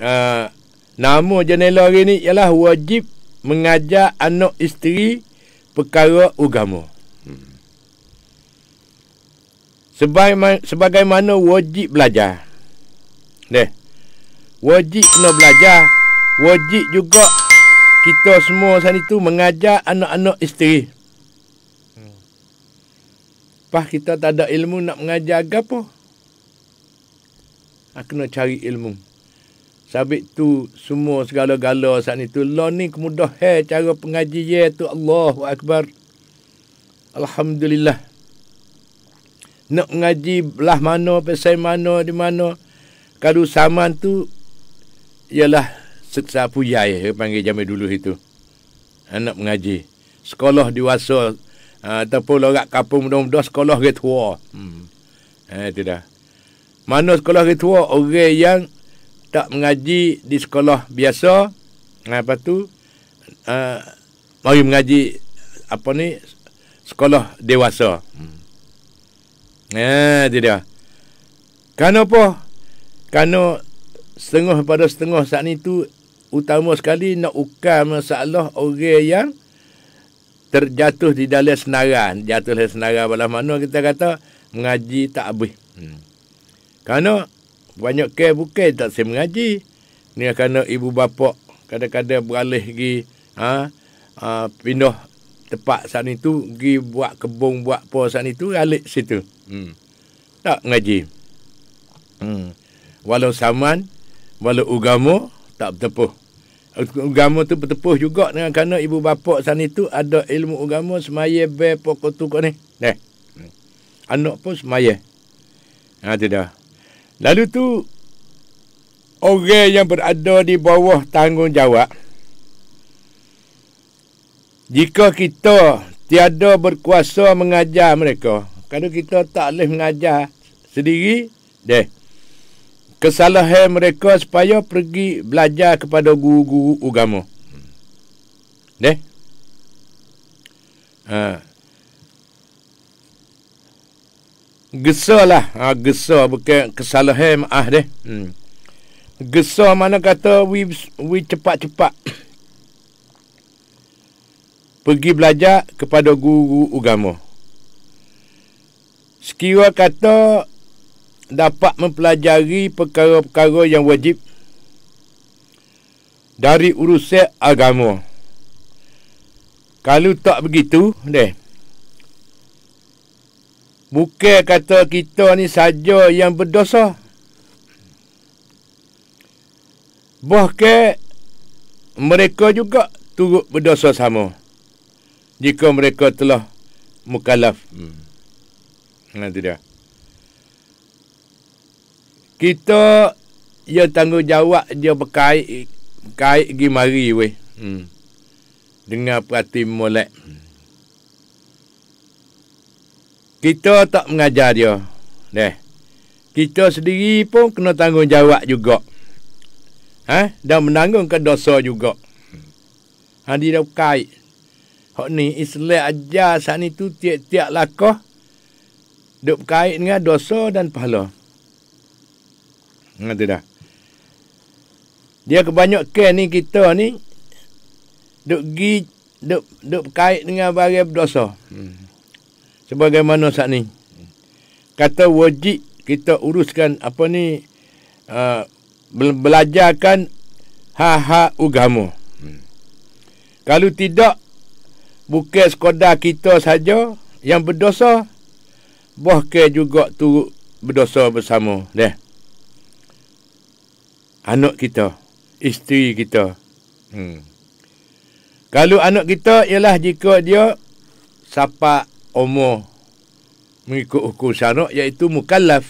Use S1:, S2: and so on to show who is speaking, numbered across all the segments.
S1: uh, nama jenela hari ni ialah wajib mengajar anak isteri perkara agama. Hmm. Sebagaimana, sebagaimana wajib belajar. Deh. Wajib kena belajar. Wajib juga kita semua sana itu mengajar anak-anak isteri. Hmm. Pas kita tak ada ilmu nak mengajar apa? Aku nak cari ilmu. Sabit tu semua segala-gala saat itu. Lah ni kemudah hai cara pengaji ye tu Allahu Akbar. Alhamdulillah. Nak mengaji belah mana, pesai mana, di mana. Kalau saman tu ialah seksa puyai panggil zaman dulu itu. Anak mengaji. Sekolah dewasa uh, ataupun lorak kapung muda-muda sekolah ke tua. Hmm. Eh, tidak. Mana sekolah ke tua orang yang tak mengaji di sekolah biasa. Apa tu uh, mari mengaji apa ni sekolah dewasa. Hmm. eh tidak kenapa kerana setengah pada setengah saat ni tu utama sekali nak ukar masalah orang yang terjatuh di dalam senaran jatuh dalam senaran balas mana kita kata mengaji tak habis. Hmm. kerana banyak ke bukan tak saya mengaji. Ni kerana ibu bapa kadang-kadang beralih pergi ha, ha, pindah tempat saat itu pergi buat kebun buat apa saat itu alik situ. Hmm. Tak mengaji. Hmm. Walau saman, walau agama tak bertepuh. Agama tu bertepuh juga dengan kerana ibu bapa saat itu ada ilmu agama semaya be pokok tu kau ni. Dah. Hmm. Anak pun semaya. Ha, tidak. Lalu tu orang yang berada di bawah tanggungjawab jika kita tiada berkuasa mengajar mereka kalau kita tak boleh mengajar sendiri deh kesalahan mereka supaya pergi belajar kepada guru-guru agama. Deh. Ha Gesa lah. Ha, gesa bukan kesalahan maaf deh. Hmm. Gesa mana kata we, we cepat-cepat. Pergi belajar kepada guru agama. Sekira kata dapat mempelajari perkara-perkara yang wajib dari urusan agama. Kalau tak begitu, deh. Bukan kata kita ni saja yang berdosa. Bahkan mereka juga turut berdosa sama. Jika mereka telah mukallaf. Hmm. Nanti dia. Kita ya tanggungjawab dia berkait kait pergi mari weh. Hmm. Dengan perhati molek. Hmm. Kita tak mengajar dia. Deh. Kita sendiri pun kena tanggungjawab juga. Ha? Dan menanggungkan dosa juga. Ha, dia dah kait. Hak ni Islam ajar saat ni tu tiap-tiap lakah duk kait dengan dosa dan pahala. Ngerti dah. Dia kebanyakan ni kita ni duk gi duk duk kait dengan barang berdosa. Hmm sebagaimana saat ni kata wajib kita uruskan apa ni uh, belajarkan ha-ha agama hmm. kalau tidak bukan sekadar kita saja yang berdosa bahkan juga turut berdosa bersama deh anak kita isteri kita hmm. kalau anak kita ialah jika dia sapa umur mengikut hukum syarak iaitu mukallaf.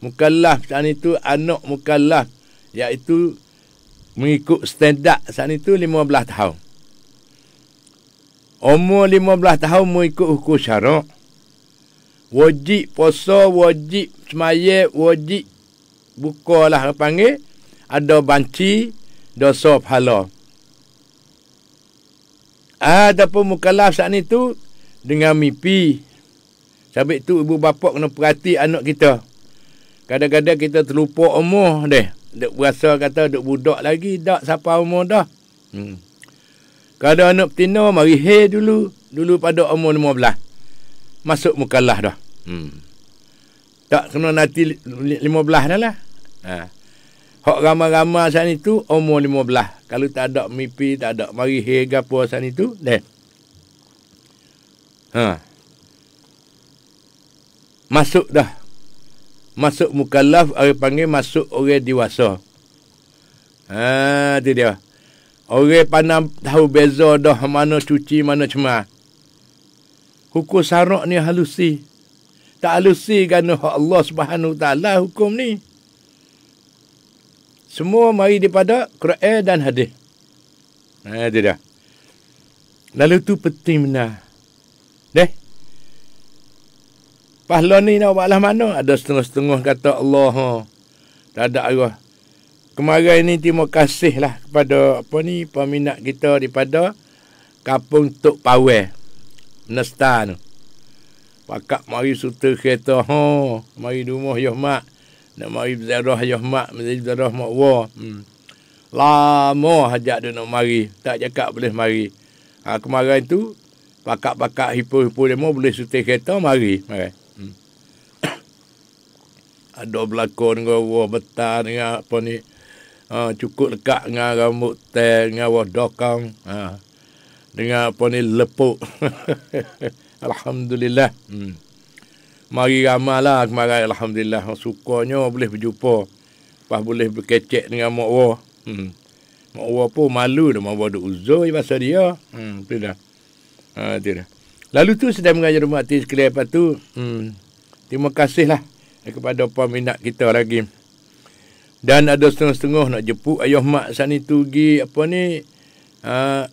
S1: Mukallaf saat itu anak mukallaf iaitu mengikut standard saat itu 15 tahun. Umur 15 tahun mengikut hukum syarak wajib puasa, wajib semaya, wajib bukalah panggil ada banci dosa pahala. Adapun mukallaf saat itu dengan mimpi. Sebab tu ibu bapa kena perhati anak kita. Kadang-kadang kita terlupa umur deh. duk berasa kata duk budak lagi dak siapa umur dah. Hmm. Kalau anak betina mari he dulu dulu pada umur 15. Masuk mukallah dah. Hmm. Tak kena nanti 15 dah lah. Ha. Hak ramai-ramai saat itu umur 15. Kalau tak ada mimpi, tak ada mari he gapo saat itu, deh. Ha. Masuk dah. Masuk mukallaf, orang panggil masuk orang dewasa. Ha, tu dia. Orang pandang tahu beza dah mana cuci, mana cemar. Hukum sarak ni halusi. Tak halusi kerana Allah subhanahu ta'ala hukum ni. Semua mari daripada Quran dan hadis. Ha, tu dia. Lalu tu penting benar. Deh. Pahlawan ni nak buat lah mana? Ada setengah-setengah kata Allah. Ha. Tak ada arah. Kemarin ni terima kasih lah kepada apa ni peminat kita daripada Kapung Tok Pawe. Nesta tu. Pakak mari suta kereta. Ha. Mari rumah ya mak. Nak mari berziarah ya mak. Berziarah mak wa. Hmm. Lama hajat dia nak mari. Tak cakap boleh mari. Ha, kemarin tu pakak-pakak hipo-hipo demo boleh sutai kereta, mari. mari. Hmm. Ada berlakon dengan wah betar dengan apa ni. Ha, cukup lekat dengan rambut teh, dengan wah dokang. Ha. Dengan apa ni lepuk. Alhamdulillah. Hmm. Mari ramai lah kemarin. Alhamdulillah. Sukanya boleh berjumpa. Pas boleh berkecek dengan mak wah. Hmm. Mak wah pun malu dah. Mak wah ada uzur pasal dia. Hmm, tu dah. Ha, dah. Lalu tu sedang mengajar rumah hati sekalian lepas tu. Hmm, terima kasihlah kepada peminat kita lagi. Dan ada setengah-setengah nak jemput ayah mak sana tu pergi apa ni. Ha,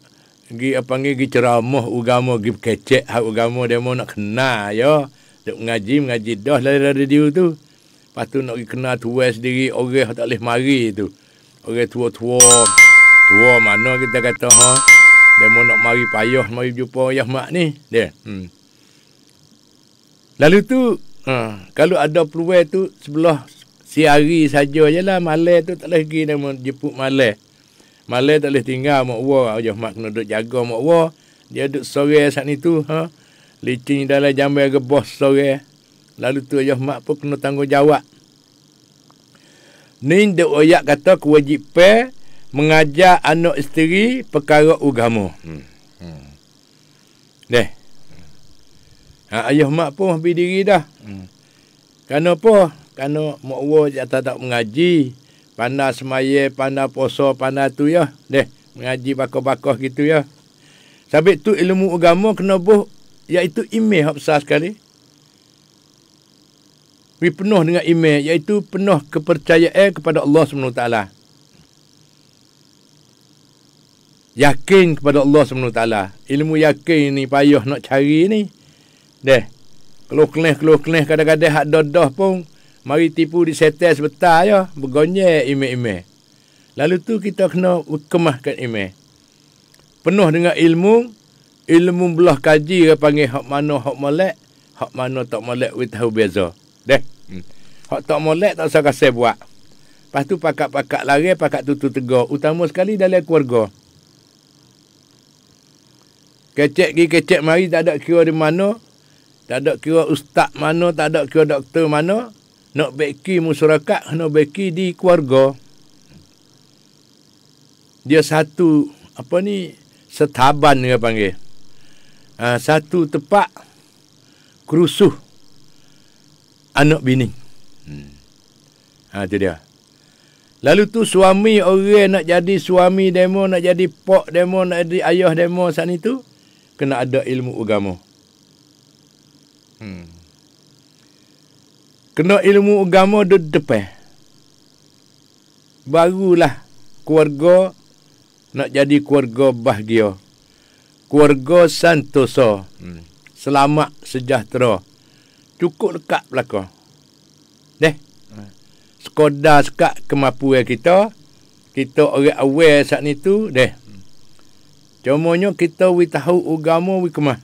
S1: pergi apa ni, pergi ceramah agama, pergi kecek hak agama dia mau nak kenal ya. Duk mengaji, mengaji dah lah dari radio tu. Lepas tu nak pergi kenal tua sendiri, orang tak boleh mari tu. Orang tua-tua. Tua mana kita kata ha. Dia mau nak mari payah mari jumpa ayah mak ni. Dia. Hmm. Lalu tu ha, kalau ada peluang tu sebelah siari saja je lah malai tu tak lagi dia mau jemput malai. Malai tak boleh tinggal mak wa ayah mak kena duduk jaga mak wa. Dia duduk sore saat ni tu ha. Licin dalam jambai gebos sore. Lalu tu ayah mak pun kena tanggungjawab. Ni dia oyak kata kewajipan mengajar anak isteri perkara agama. Hmm. Hmm. Deh. Ha, ayah mak pun habis diri dah. Hmm. Kerana apa? Kerana mak wa tak tak mengaji. Pandai semaya, pandai poso, pandai tu ya. Deh. Mengaji bakar-bakar gitu ya. Sabit tu ilmu agama kena buh. Iaitu email yang besar sekali. Tapi penuh dengan email. Iaitu penuh kepercayaan kepada Allah SWT. Yakin kepada Allah SWT. Ilmu yakin ni payah nak cari ni. Deh. Kalau kelih, kalau kelih kadang-kadang hak dodoh pun. Mari tipu di setel sebentar ya. Bergonyek email-email. Lalu tu kita kena kemahkan email. Penuh dengan ilmu. Ilmu belah kaji dia panggil hak mana hak molek. Hak mana tak molek we tahu beza. Deh. Hmm. Hak tak molek tak usah kasih buat. Lepas tu pakat-pakat lari, pakat tutu tegur. Utama sekali dalam keluarga. Kecek pergi kecek mari tak ada kira di mana. Tak ada kira ustaz mana, tak ada kira doktor mana. Nak beki masyarakat, nak beki di keluarga. Dia satu, apa ni, setaban dia panggil. Ha, satu tepat kerusuh anak bini. Hmm. Ha, itu dia. Lalu tu suami orang nak jadi suami demo, nak jadi pok demo, nak jadi ayah demo saat itu kena ada ilmu agama. Hmm. Kena ilmu agama di depan. Barulah keluarga nak jadi keluarga bahagia. Keluarga santosa. Hmm. Selamat sejahtera. Cukup dekat belakang. Deh. Sekodah sekat kemampuan kita. Kita orang aware saat ni tu. Deh. Cumanya kita we tahu agama we kemah.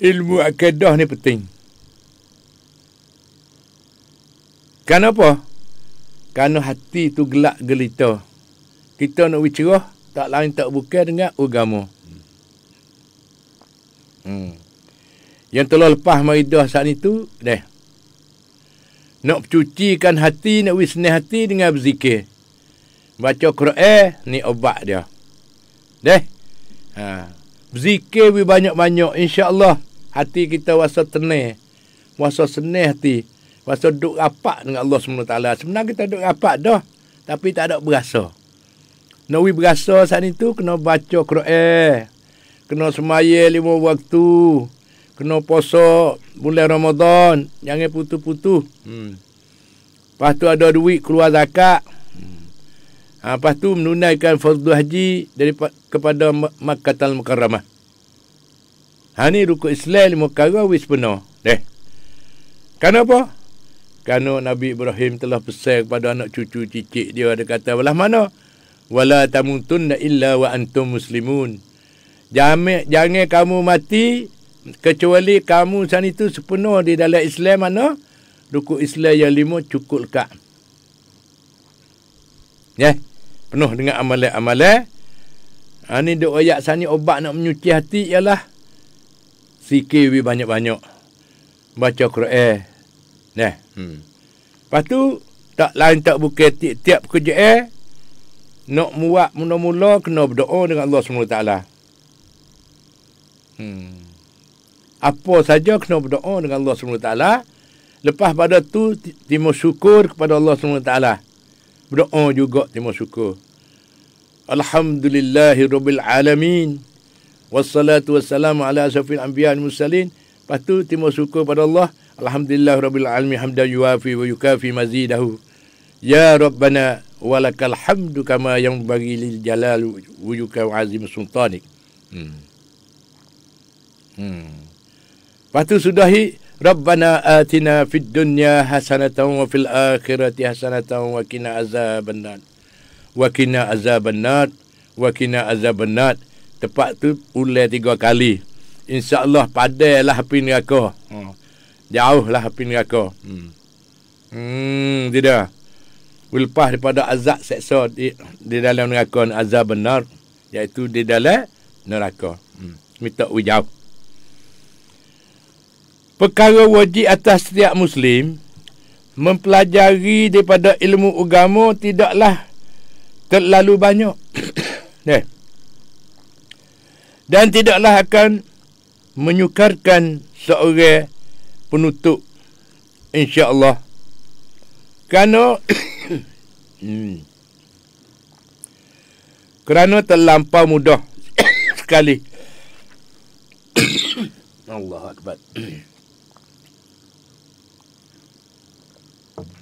S1: Ilmu akidah ni penting. Kenapa? Kerana hati tu gelak gelita. Kita nak bercerah, tak lain tak bukan dengan agama. Hmm. Yang telah lepas maridah saat itu, deh. Nak cucikan hati, nak wisni hati dengan berzikir. Baca Quran, ni obat dia. Deh. Ha. Berzikir banyak-banyak. InsyaAllah hati kita wasa tenang. Wasa senang hati. Masa duduk rapat dengan Allah SWT. Sebenarnya kita duduk rapat dah. Tapi tak ada berasa. Nawi berasa saat itu kena baca Quran. Kena semaya lima waktu. Kena puasa bulan Ramadan. Jangan putus-putus. Hmm. Lepas tu ada duit keluar zakat. Ha, lepas tu menunaikan fardu haji dari kepada Makkatal Mukarramah. Ha ni rukuk Islam lima kara wis penuh. Deh. Kenapa? Kerana Nabi Ibrahim telah pesan kepada anak cucu cicit dia. Dia kata, belah mana? Wala tamutunna illa wa antum muslimun. Jangan, jangan kamu mati kecuali kamu sana itu sepenuh di dalam Islam mana? Rukuk Islam yang lima cukup lekat. Ya, penuh dengan amalan-amalan. Ha, ni duk ayat sana obat nak menyuci hati ialah sikir banyak-banyak. Baca Quran. Nah. Hmm. Lepas tu tak lain tak bukan tiap-tiap kerjaan nak muat mula-mula kena berdoa dengan Allah SWT. Hmm. Apa saja kena berdoa dengan Allah SWT. Lepas pada tu timur syukur kepada Allah SWT. Berdoa juga timur syukur. Alhamdulillahirrabbilalamin. Wassalatu wassalamu ala asafil anbiya al-musalin. Lepas tu timur syukur kepada Allah. Alhamdulillah Rabbil Alamin hamdan yuafi wa yukafi mazidahu. Ya Rabbana walakal hamdu kama yang bagi lil jalal wujuka wa azim sultanik. Hmm. Hmm. Lepas tu sudahi Rabbana atina fid dunya hasanatan wa fil akhirati hasanatan wa qina azaban nar. Wa qina azaban nar. Wa qina azaban nar. Tepat tu ulai tiga kali. InsyaAllah padailah api neraka. Hmm. Jauh lah api neraka. Hmm. Hmm, tidak. Lepas daripada azab seksa di, di dalam neraka azab benar. Iaitu di dalam neraka. Hmm. Minta ujau. Perkara wajib atas setiap Muslim. Mempelajari daripada ilmu agama tidaklah terlalu banyak. Dan tidaklah akan menyukarkan seorang penutup insya-Allah. Kerana hmm, kerana terlampau mudah sekali. Allah akbar.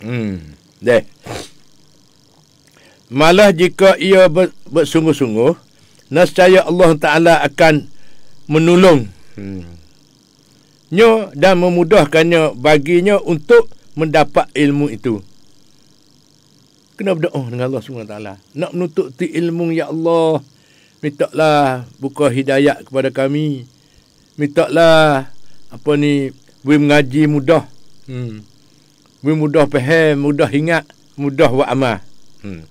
S1: Hmm, deh. Malah jika ia bersungguh-sungguh, nescaya Allah Taala akan menolong. Hmm nya dan memudahkannya baginya untuk mendapat ilmu itu. Kena berdoa dengan Allah SWT. Nak menutup ti ilmu, Ya Allah. Minta lah buka hidayat kepada kami. Minta lah apa ni, boleh mengaji mudah. Hmm. Mudah faham, mudah ingat, mudah buat amal. Hmm.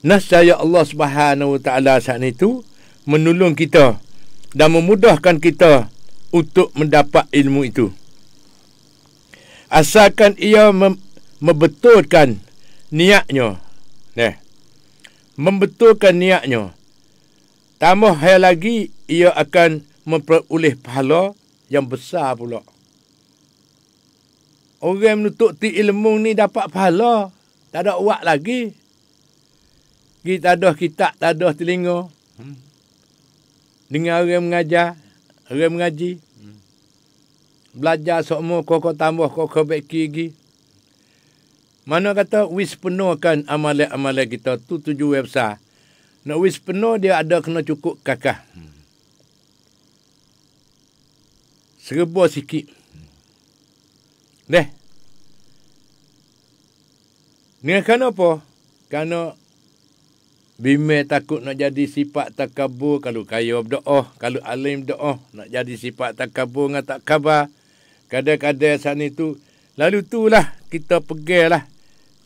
S1: Nasaya Allah Subhanahu Wa Taala saat itu menolong kita dan memudahkan kita untuk mendapat ilmu itu. Asalkan ia mem- membetulkan niatnya. Nah. Membetulkan niatnya. Tambah hal lagi ia akan memperoleh pahala yang besar pula. Orang menutup ti ilmu ni dapat pahala. Tak ada uak lagi. Kita ada kitab, tak ada telinga. Hmm. Dengar orang mengajar, Orang mengaji. Belajar semua kau tambah kau beki lagi. Mana kata wis penuhkan amalan-amalan kita tu tuju besar. Nak wis penuh dia ada kena cukup kakak. Serba sikit. Deh. Ni kan apa? Kerana Bime takut nak jadi sifat takabur kalau kaya berdoa, kalau alim berdoa nak jadi sifat takabur dengan tak khabar. Kadang-kadang saat itu lalu itulah kita pegilah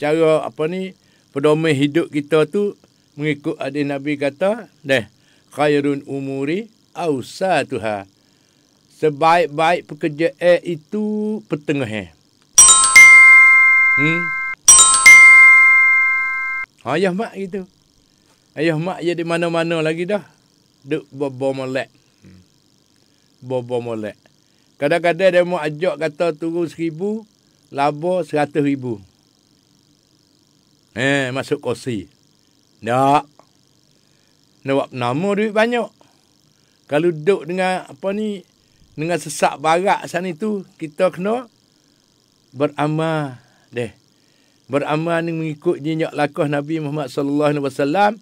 S1: cara apa ni pedoman hidup kita tu mengikut hadis Nabi kata deh khairun umuri awsatuha sebaik-baik pekerjaan itu pertengahan hmm ayah mak gitu ayah mak je di mana-mana lagi dah duk bobo molek hmm. bobo molek kadang-kadang dia mau ajak kata turun seribu labo seratus ribu Eh, masuk kursi. Tak. Nak buat nama duit banyak. Kalau duduk dengan apa ni, dengan sesak barak sana itu, kita kena beramal. Deh. Beramal ni mengikut jenjak lakah Nabi Muhammad sallallahu alaihi wasallam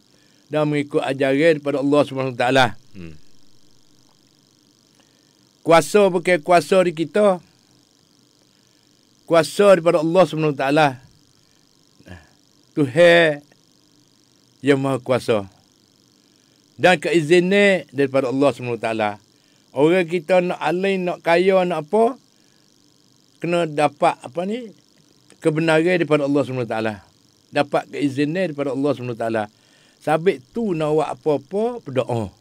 S1: dan mengikut ajaran daripada Allah Subhanahu taala. Hmm. Kuasa bukan kuasa di kita. Kuasa daripada Allah Subhanahu taala. Tuhan yang maha kuasa. Dan keizinan daripada Allah SWT. Orang kita nak alih, nak kaya, nak apa, kena dapat apa ni, kebenaran daripada Allah SWT. Dapat keizinan daripada Allah SWT. Sabit tu nak buat apa-apa, berdoa.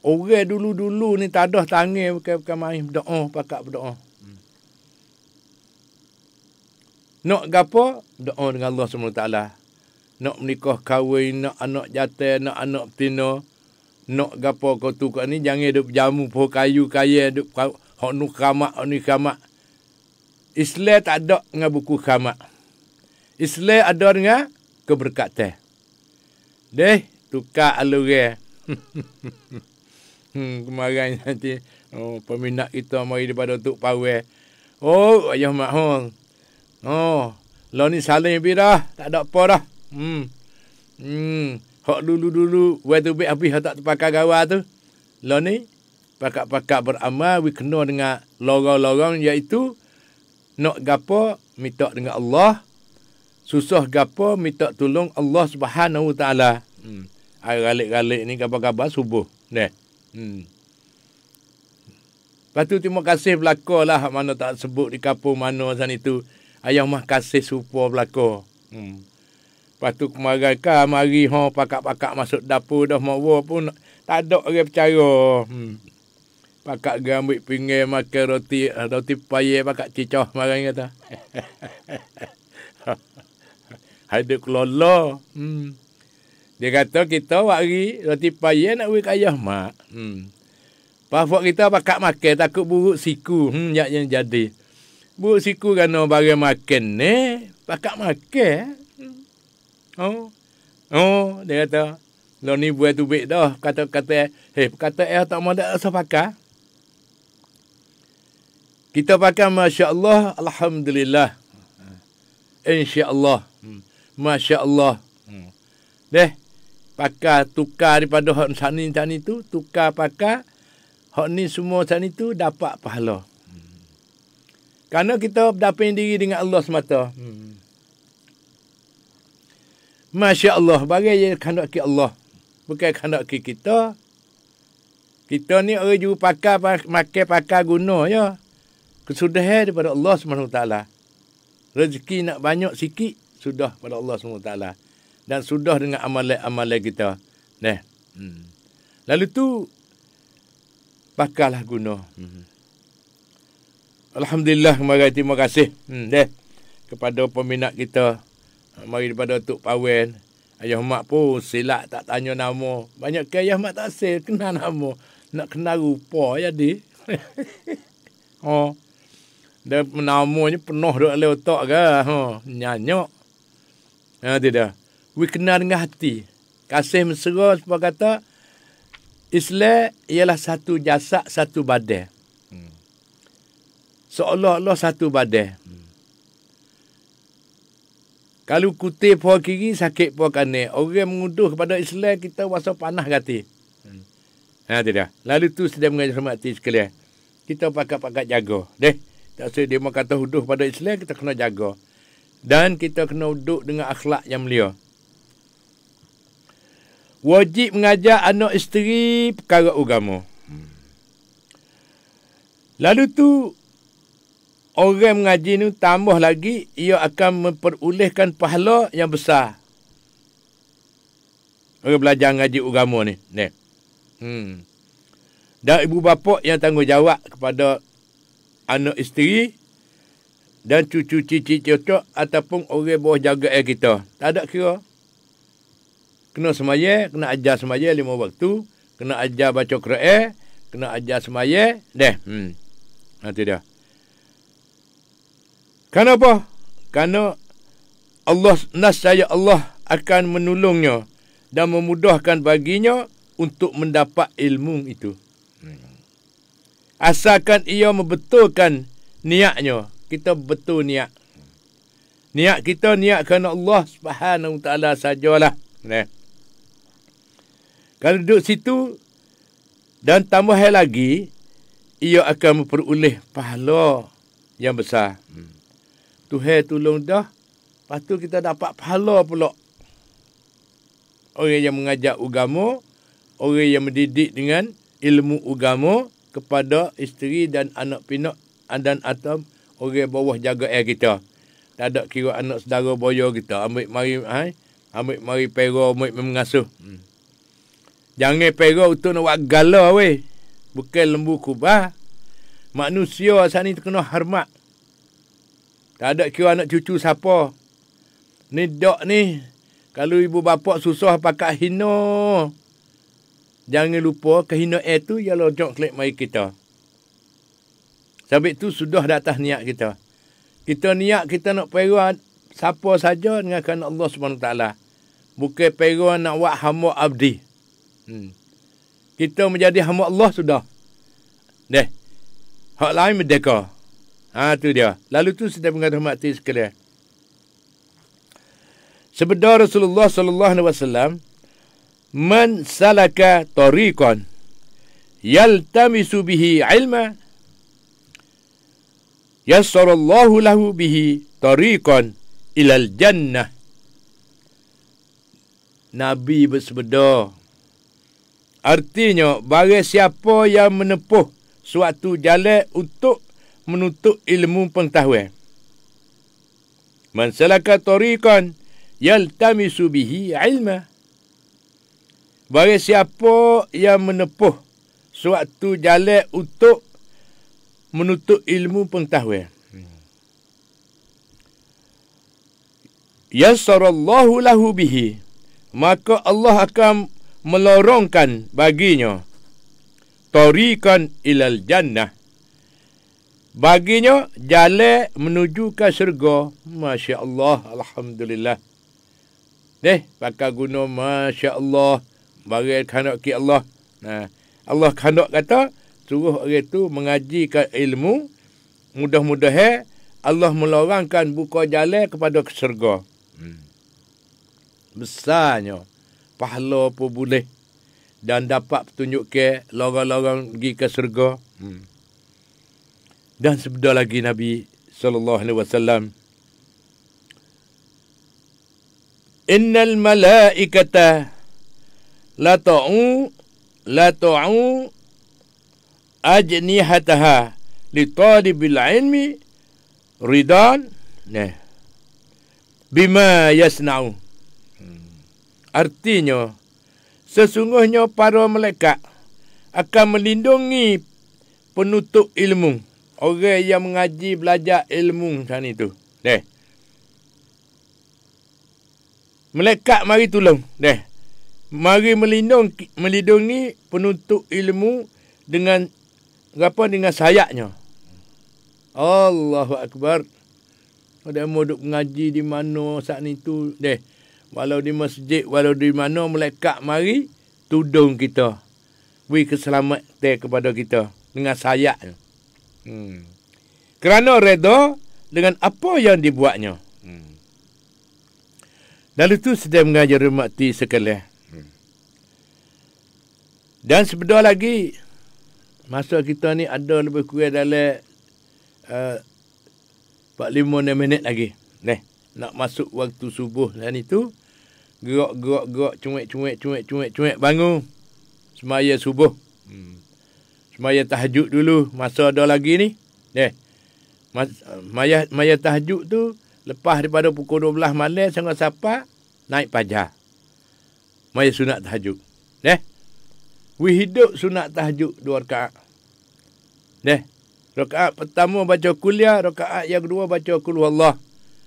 S1: Orang dulu-dulu ni tak ada tangan bukan-bukan main berdoa, pakat berdoa. Nak gapo? Doa dengan Allah SWT. Nak menikah kahwin, nak anak jatuh, nak anak betina. Nak gapo kau tu kau ni jangan duk jamu pohon kayu kaya duk hok nu kamak hok ni kamak. Islam tak ada dengan buku kamak. Islam ada dengan keberkatan. Deh, tukar alure. hmm, kemarin nanti oh, peminat kita mari daripada Tok Pawai. Oh, ayah mak hong. Oh, lo ni saling bi dah. Tak ada apa dah. Hmm. Hmm. Hak dulu-dulu, waktu tu habis tak terpakai gawa tu. Lo ni, pakak-pakak beramal, we kena dengan lorong-lorong iaitu nak gapo minta dengan Allah. Susah gapo minta tolong Allah Subhanahu taala. Hmm. Air galik-galik ni kabar-kabar subuh. Neh. Hmm. Lepas tu terima kasih belakang lah mana tak sebut di kampung mana sana itu. Ayah mah kasih supo belako. Hmm. Lepas tu kemarin kan mari ha pakak-pakak masuk dapur dah mau pun tak ada orang percaya. Hmm. Pakak ge ambil pinggir makan roti roti paye pakak cicoh marang kata. Ada kelolo. Hmm. Dia kata kita wari roti paye nak wik ayah mak. Hmm. Pas kita pakak makan takut buruk siku. Hmm, yang jadi. Bu siku kena bagi makan ni, pakak makan. Oh. Oh, dia kata, lo ni buat tubik dah. Kata-kata, hei, kata eh tak mau dak rasa pakai. Kita pakai Masya Allah, Alhamdulillah. Insya Allah. Masya Allah. Deh, pakai tukar daripada hak sani-sani tu, tukar pakai, hak ni semua sani tu dapat pahala. Karena kita berdamping diri dengan Allah semata. Hmm. Masya Allah. Bagai je kandak ke Allah. Bukan kandak ke kita. Kita ni orang juga pakai, pakai, pakai guna ya. Kesudahan daripada Allah SWT. Rezeki nak banyak sikit. Sudah pada Allah SWT. Dan sudah dengan amalan-amalan kita. Nah. Hmm. Lalu tu. Pakailah guna. Hmm. Alhamdulillah terima kasih hmm, deh, kepada peminat kita. Mari daripada Tok Pawen. Ayah mak pun silap tak tanya nama. Banyak ke ayah mak tak sil kenal nama. Nak kenal rupa ya di. oh. Dan namanya penuh duk oleh otak ke. Ha, nyanyak. Ha, tidak. We kenal dengan hati. Kasih mesra sebab kata Islam ialah satu jasad, satu badan seolah-olah satu badan. Hmm. Kalau kutip puak kiri, sakit puak kanan. Orang menguduh kepada Islam, kita wasa panah hati. Hmm. Ha, tidak. Lalu tu sedang mengajar mati sekalian. Kita pakat-pakat jaga. Deh, tak usah dia mau kata huduh pada Islam, kita kena jaga. Dan kita kena duduk dengan akhlak yang mulia. Wajib mengajar anak isteri perkara agama. Hmm. Lalu tu orang mengaji ni tambah lagi ia akan memperolehkan pahala yang besar. Orang belajar ngaji agama ni. Ni. Hmm. Dan ibu bapa yang tanggungjawab kepada anak isteri dan cucu cici cocok ataupun orang bawah jaga air kita. Tak ada kira. Kena semaya, kena ajar semaya lima waktu, kena ajar baca Quran, kena ajar semaya, deh. Hmm. Nanti dia. Kenapa? Karena Allah nasaya Allah akan menolongnya dan memudahkan baginya untuk mendapat ilmu itu. Asalkan ia membetulkan niatnya, kita betul niat. Niat kita niat kerana Allah Subhanahu taala sajalah. Nah. Kalau duduk situ dan tambah lagi, ia akan memperoleh pahala yang besar. Hmm. Tuhan tolong dah. Lepas tu kita dapat pahala pula. Orang yang mengajak agama, orang yang mendidik dengan ilmu agama kepada isteri dan anak pinak dan atau orang bawah jaga air kita. Tak ada kira anak saudara boyo kita. Ambil mari hai, ambil mari pero, ambil mengasuh. Hmm. Jangan pero untuk nak buat gala weh. Bukan lembu kubah. Manusia asal ni kena hormat. Tak ada kira anak cucu siapa. Ni dok ni. Kalau ibu bapa susah pakai hino. Jangan lupa kehina air tu ialah jok klik mai kita. Sebab itu sudah di atas niat kita. Kita niat kita nak pergi siapa saja dengan kerana Allah SWT. Bukan pergi nak buat hamba abdi. Hmm. Kita menjadi hamba Allah sudah. Deh. Hak lain merdeka. Ha tu dia. Lalu tu sedang mengatakan mati sekalian. Sebeda Rasulullah sallallahu alaihi wasallam man salaka tariqan yaltamisu bihi ilma yassarallahu lahu bihi tariqan ilal jannah Nabi bersabda Artinya, bagi siapa yang menepuh suatu jalan untuk menuntut ilmu pengetahuan. Man salaka tariqan yaltamisu bihi ilma. Bagi siapa yang menepuh suatu jalan untuk menuntut ilmu pengetahuan. Yassarallahu lahu bihi. Maka Allah akan melorongkan baginya tariqan ilal jannah baginya jalan menuju ke syurga. masya-Allah alhamdulillah. Deh pakai guna masya-Allah. Bagi kandak ki Allah. Nah Allah kandak kata suruh orang tu mengajikan ilmu. Mudah-mudahan Allah melorangkan buka jalan kepada ke syurga. Hmm. besarnya pahala pun boleh. Dan dapat petunjuk ke lorong-lorong pergi ke syurga. Hmm. Dan sebeda lagi Nabi sallallahu alaihi wasallam Innal malaikata la ta'u la ta'u ajnihataha li talibil ilmi ridan. Nah. Bima yasna'u. Hmm. artinya sesungguhnya para malaikat akan melindungi penutup ilmu Orang yang mengaji belajar ilmu sana itu. Deh. Melekat mari tolong. Deh. Mari melindung melindungi penuntut ilmu dengan apa dengan sayapnya. Allahu akbar. Ada mau duk mengaji di mana saat itu deh. Walau di masjid, walau di mana melekat mari tudung kita. Beri keselamatan kepada kita dengan sayapnya. Hmm. Kerana reda dengan apa yang dibuatnya. Hmm. Lalu tu sedang mengajar mati sekali. Hmm. Dan sebentar lagi, masa kita ni ada lebih kurang dalam uh, 45 minit lagi. Nih, nak masuk waktu subuh dan itu, gerak-gerak-gerak, cuek-cuek, cuek-cuek, cuek, bangun. Semaya subuh. Hmm. Semaya tahajud dulu masa ada lagi ni. Eh. Maya, maya tahajud tu lepas daripada pukul 12 malam sehingga sapa naik pajar. Maya sunat tahajud. Deh. We hidup sunat tahajud dua rakaat. Deh. Rakaat pertama baca kuliah, rakaat yang kedua baca kul Allah.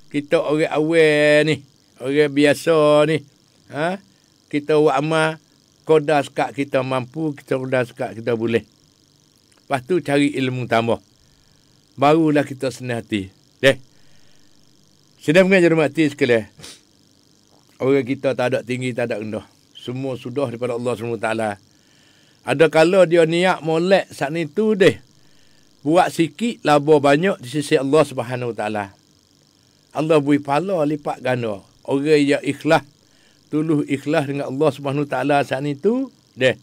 S1: Kita orang awal ni, orang biasa ni. Ha? Kita buat amal kodas kak kita mampu, kita kodas kak kita boleh. Lepas tu cari ilmu tambah barulah kita senang hati. Deh. Sedang mengajar mati sekali. Orang kita tak ada tinggi, tak ada rendah. Semua sudah daripada Allah SWT. Ada kalau dia niat molek saat itu deh. Buat sikit, labur banyak di sisi Allah SWT. Allah beri pala lipat ganda. Orang yang ikhlas. Tuluh ikhlas dengan Allah SWT saat itu. Deh.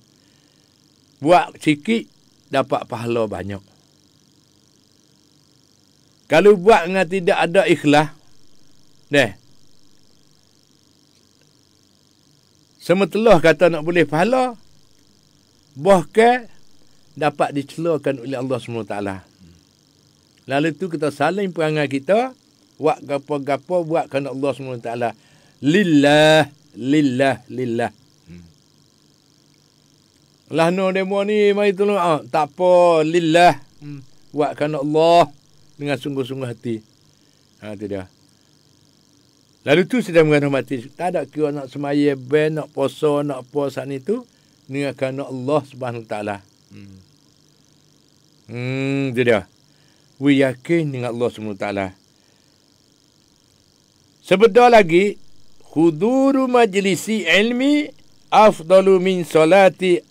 S1: Buat sikit, dapat pahala banyak. Kalau buat dengan tidak ada ikhlas, deh. Semetelah kata nak boleh pahala, bahkan dapat dicelakan oleh Allah SWT. Lalu tu kita saling perangai kita, buat gapo-gapo buat kerana Allah SWT. Lillah, lillah, lillah. Lah no demo ni mari tolong ah, tak apa lillah. Hmm. Buat kerana Allah dengan sungguh-sungguh hati. Ha, itu dia. Lalu tu sedang menghormati. Tak ada kira nak semaya, ben, nak poso, nak apa saat itu. Dengan kerana Allah subhanahu ta'ala. Hmm. hmm, itu dia. We yakin dengan Allah subhanahu ta'ala. Sebeda lagi, Khuduru majlisi ilmi afdalu min salati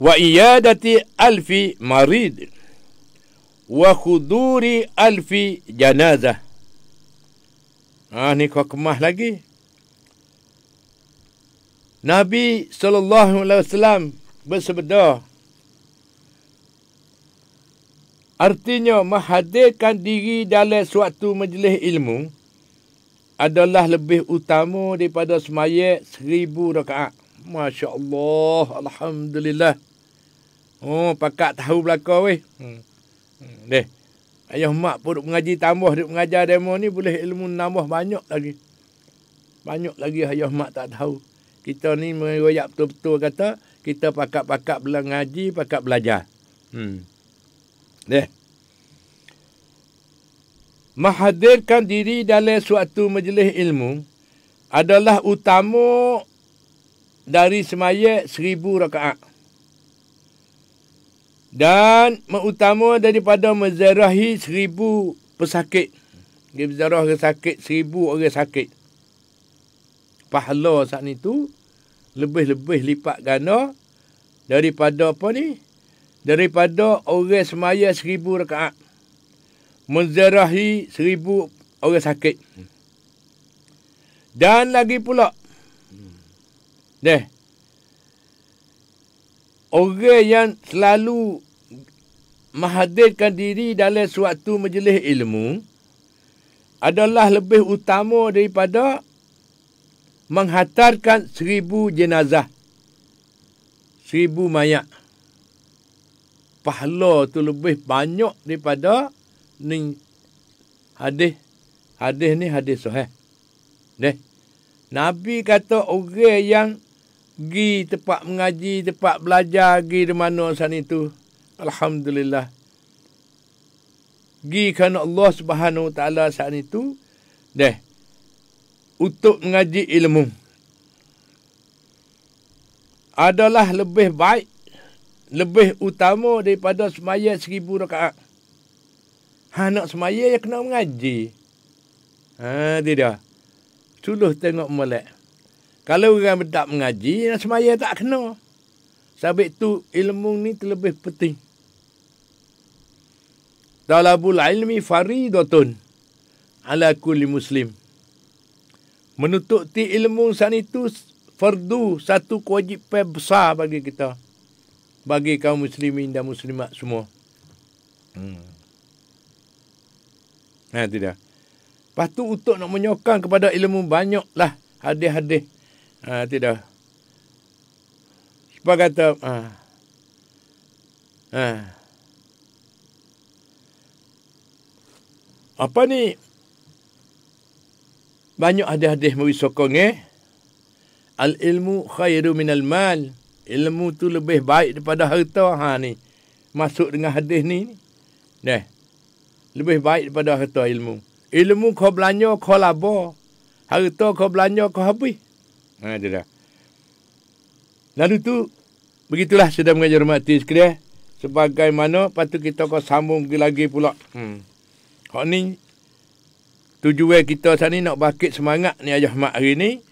S1: wa iyadati alfi marid wa khuduri alfi janazah. Ah ni kemah lagi. Nabi sallallahu alaihi wasallam bersabda Artinya menghadirkan diri dalam suatu majlis ilmu adalah lebih utama daripada semayat seribu rakaat. Masya Allah, Alhamdulillah. Oh, pakat tahu belakang weh. Hmm. hmm. Deh. Ayah mak pun duk mengaji tambah, duk mengajar demo ni boleh ilmu nambah banyak lagi. Banyak lagi ayah mak tak tahu. Kita ni meroyak betul-betul kata, kita pakat-pakat bela ngaji, pakat belajar. Hmm. Deh. Menghadirkan diri dalam suatu majlis ilmu adalah utama dari semayat seribu rakaat dan mengutama daripada menzarahi seribu pesakit. Dia berzarah orang sakit, seribu orang sakit. Pahala saat itu lebih-lebih lipat ganda daripada apa ni? Daripada orang semaya seribu rakaat. Menzarahi seribu orang sakit. Dan lagi pula. Deh, orang yang selalu menghadirkan diri dalam suatu majlis ilmu adalah lebih utama daripada menghantarkan seribu jenazah. Seribu mayat. Pahala tu lebih banyak daripada ni hadis. Hadis ni hadis sahih. Deh. Nabi kata orang yang Gi tempat mengaji, tempat belajar, gi di mana sana itu. Alhamdulillah. Gi kerana Allah Subhanahu Wa Taala saat itu. Deh. Untuk mengaji ilmu. Adalah lebih baik. Lebih utama daripada semaya seribu rakaat. Ha, nak semaya ya kena mengaji. Ha, tidak. Suluh tengok molek. Kalau orang tak mengaji, nak semaya tak kena. Sebab tu ilmu ni terlebih penting. Talabul ilmi faridatun ala kulli muslim. Menutup ti ilmu san itu fardu satu kewajipan besar bagi kita. Bagi kaum muslimin dan muslimat semua. Hmm. Eh, ha, itu dia. Lepas tu untuk nak menyokong kepada ilmu banyaklah hadis-hadis. Ha, itu dia. Sebab kata, ha, ha, apa ni? Banyak hadis-hadis mari sokong eh? Al ilmu khairu minal mal. Ilmu tu lebih baik daripada harta. Ha ni. Masuk dengan hadis ni dah lebih baik daripada harta ilmu. Ilmu kau belanja kau laba. Harta kau belanja kau habis. Ha dia dah. Lalu tu begitulah sudah mengajar mati sekalian. Sebagaimana patut kita kau sambung lagi pula. Hmm. Hak ni tujuan kita sana ni nak bakit semangat ni ayah mak hari ni.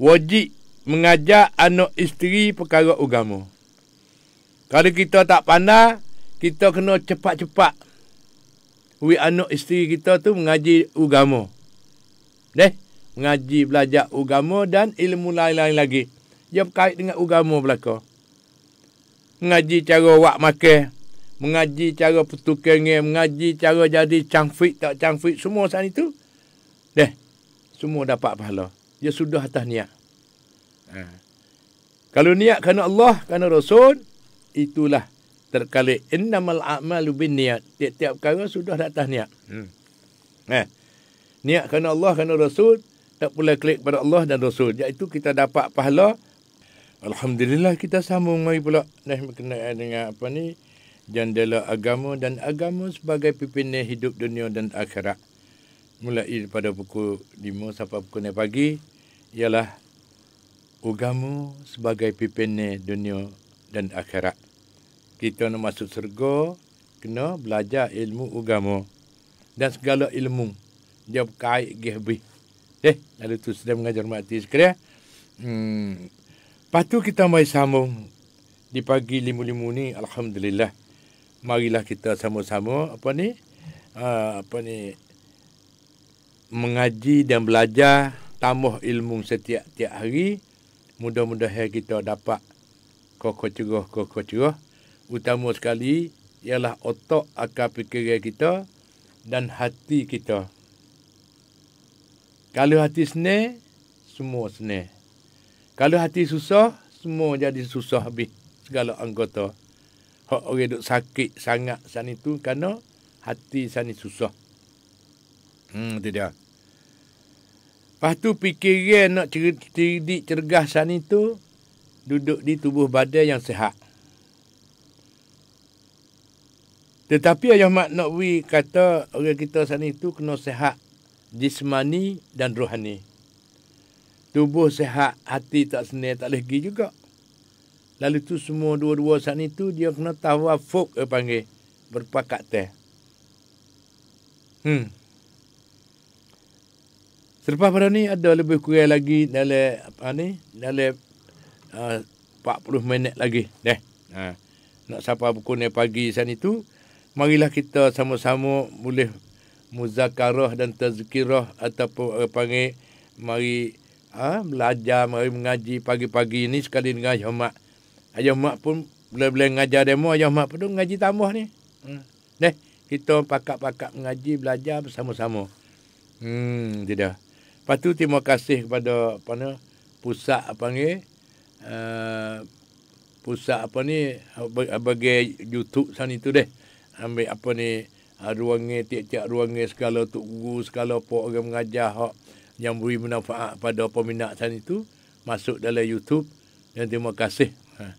S1: Wajib mengajar anak isteri perkara agama. Kalau kita tak pandai, kita kena cepat-cepat. Wi anak isteri kita tu mengaji agama. Deh, mengaji belajar agama dan ilmu lain-lain lagi. Dia berkait dengan agama belaka mengaji cara wak makan, mengaji cara petukang, mengaji cara jadi cangfit tak cangfit, semua saat itu. Deh, semua dapat pahala. Dia sudah atas niat. Ha. Kalau niat kerana Allah, kerana Rasul, itulah terkali innamal a'malu bin niat. Tiap-tiap perkara sudah atas niat. Hmm. Ha. Niat kerana Allah, kerana Rasul, tak boleh klik pada Allah dan Rasul. Iaitu kita dapat pahala Alhamdulillah kita sambung mari pula dah berkenaan dengan apa ni jandela agama dan agama sebagai pimpinan hidup dunia dan akhirat. Mulai daripada pukul 5 sampai pukul 9 pagi ialah agama sebagai pimpinan dunia dan akhirat. Kita nak masuk surga kena belajar ilmu agama dan segala ilmu dia berkait gihbi. Eh, lalu tu sudah mengajar mati sekalian. Hmm, Lepas tu kita mari sambung di pagi limu-limu ni alhamdulillah. Marilah kita sama-sama apa ni? Uh, apa ni? mengaji dan belajar tambah ilmu setiap tiap hari. Mudah-mudahan kita dapat kokoh cerah kokoh cerah. Utama sekali ialah otak akal fikiran kita dan hati kita. Kalau hati senang, semua senang. Kalau hati susah, semua jadi susah habis segala anggota. Hak orang duk sakit sangat san itu kerana hati san susah. Hmm, itu dia. Lepas tu fikiran nak cerdik cergas san itu duduk di tubuh badan yang sehat. Tetapi ayah mak nak wi kata orang kita sana itu kena sehat jismani dan rohani tubuh sehat, hati tak senang, tak pergi juga. Lalu tu semua dua-dua saat itu dia kena tawafuk dia panggil. Berpakat teh. Hmm. Selepas pada ni ada lebih kurang lagi dalam apa ni? Dalam uh, 40 minit lagi. Deh. Ha. Nak sampai pukul ni pagi saat itu. Marilah kita sama-sama boleh muzakarah dan tazkirah ataupun uh, panggil mari ha, belajar mari mengaji pagi-pagi ni sekali dengan Ayah Mak. Ayah Mak pun boleh-boleh mengajar demo, Ayah Mak pun mengaji tambah ni. Hmm. Deh, kita pakat-pakat mengaji, belajar bersama-sama. Hmm, tidak. Lepas tu terima kasih kepada apa ni, pusat apa ni, uh, pusat apa ni, bagi YouTube sana itu deh. Ambil apa ni, uh, ruangnya, tiap-tiap ruangnya segala tuk guru, segala apa orang mengajar, hak, yang beri manfaat pada peminat sana itu masuk dalam YouTube dan terima kasih. Ha.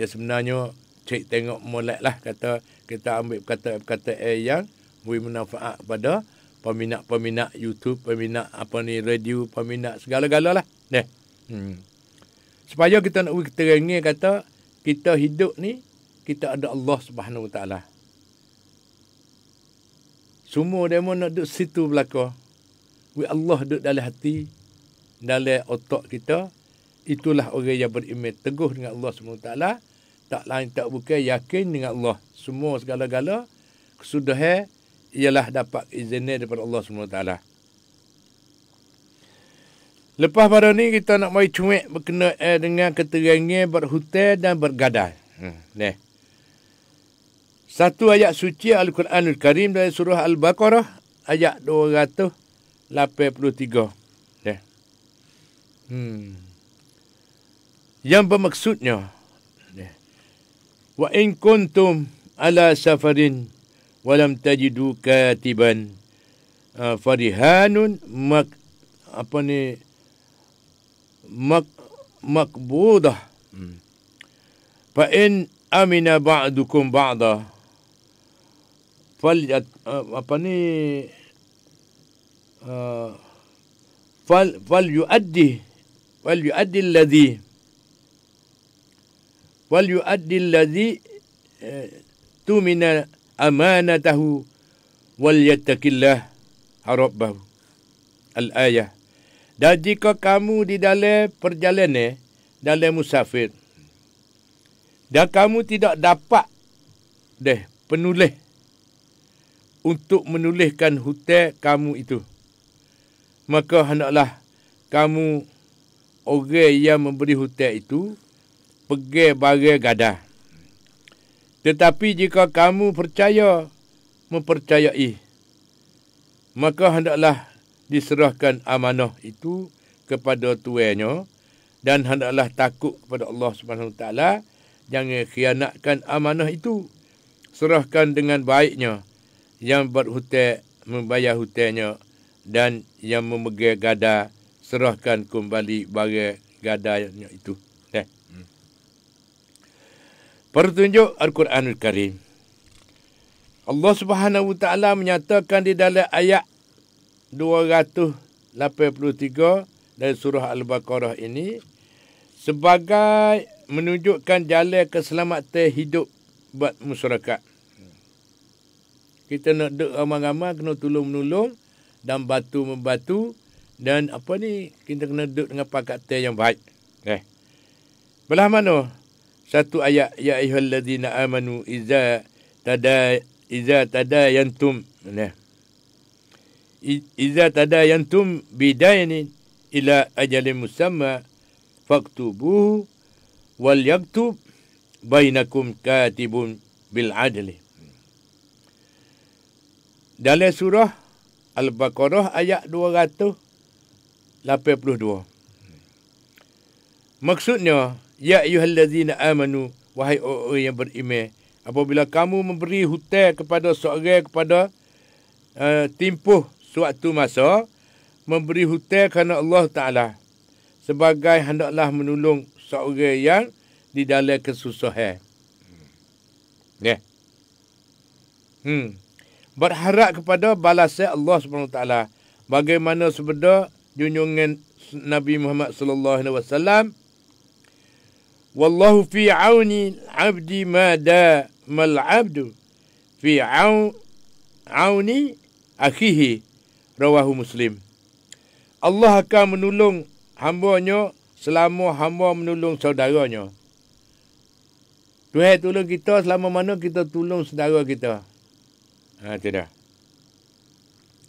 S1: Ya sebenarnya cek tengok molek lah kata kita ambil kata-kata yang beri manfaat pada peminat-peminat YouTube, peminat apa ni radio, peminat segala-gala lah. Deh. Hmm. Supaya kita nak keterangi kata kita hidup ni kita ada Allah Subhanahu Wa Taala. Semua demo nak duduk situ belakang. We Allah duduk dalam hati, dalam otak kita. Itulah orang yang beriman teguh dengan Allah SWT. Tak lain tak bukan yakin dengan Allah. Semua segala-gala kesudahan ialah dapat izin daripada Allah SWT. Lepas pada ni kita nak mari cuik berkenaan dengan keterangan berhutang dan bergadai. Hmm, ni. Satu ayat suci Al-Quranul Karim dari surah Al-Baqarah ayat 200 83. Ya. Hmm. Yang bermaksudnya ya. Wa in kuntum ala safarin walam tajidu katiban uh, farihanun mak apa ni mak makbudah hmm. fa in amina ba'dukum ba'da fal uh, apa ni uh, fal fal yuaddi fal yuaddi alladhi fal yuaddi alladhi uh, tumina amanatahu wal yattaqillah rabbahu al ayah dan jika kamu di dalam perjalanan dalam musafir dan kamu tidak dapat deh penulis untuk menuliskan hutang kamu itu. Maka hendaklah kamu orang yang memberi hutang itu pergi barang gadah. Tetapi jika kamu percaya, mempercayai, maka hendaklah diserahkan amanah itu kepada tuannya dan hendaklah takut kepada Allah Subhanahu taala. Jangan khianatkan amanah itu. Serahkan dengan baiknya yang berhutang membayar hutangnya dan yang memegang gada serahkan kembali barang gadanya itu Pertunjuk Al-Quranul Karim. Allah Subhanahu Wa Taala menyatakan di dalam ayat 283 dari surah Al-Baqarah ini sebagai menunjukkan jalan keselamatan hidup buat masyarakat. Kita nak dek ramai-ramai kena tolong-menolong dan batu membatu dan apa ni kita kena duduk dengan pakatan yang baik. Okay. Belah mana satu ayat ya ayyuhallazina amanu iza tada iza tadayantum nah iza tadayantum bidainin ila ajalin musamma faktubuhu wal yaktub bainakum katibun bil adli dalam surah al-baqarah ayat 282 maksudnya Ya ayuhallazina amanu wahai orang yang beriman apabila kamu memberi hutang kepada seorang kepada uh, timpuh suatu masa memberi hutang kerana Allah Taala sebagai hendaklah menolong seorang yang di dalam kesusahan. Ya. Yeah. Hmm berharap kepada balasan Allah SWT. Bagaimana sebenarnya junjungan Nabi Muhammad sallallahu alaihi wasallam? Wallahu fi auni abdi ma da mal abdu fi au auni akhihi. Rawahu muslim. Allah akan menolong hamba-Nya selama hamba menolong saudaranya. Tuhan tolong kita selama mana kita tolong saudara kita. Ha, tidak.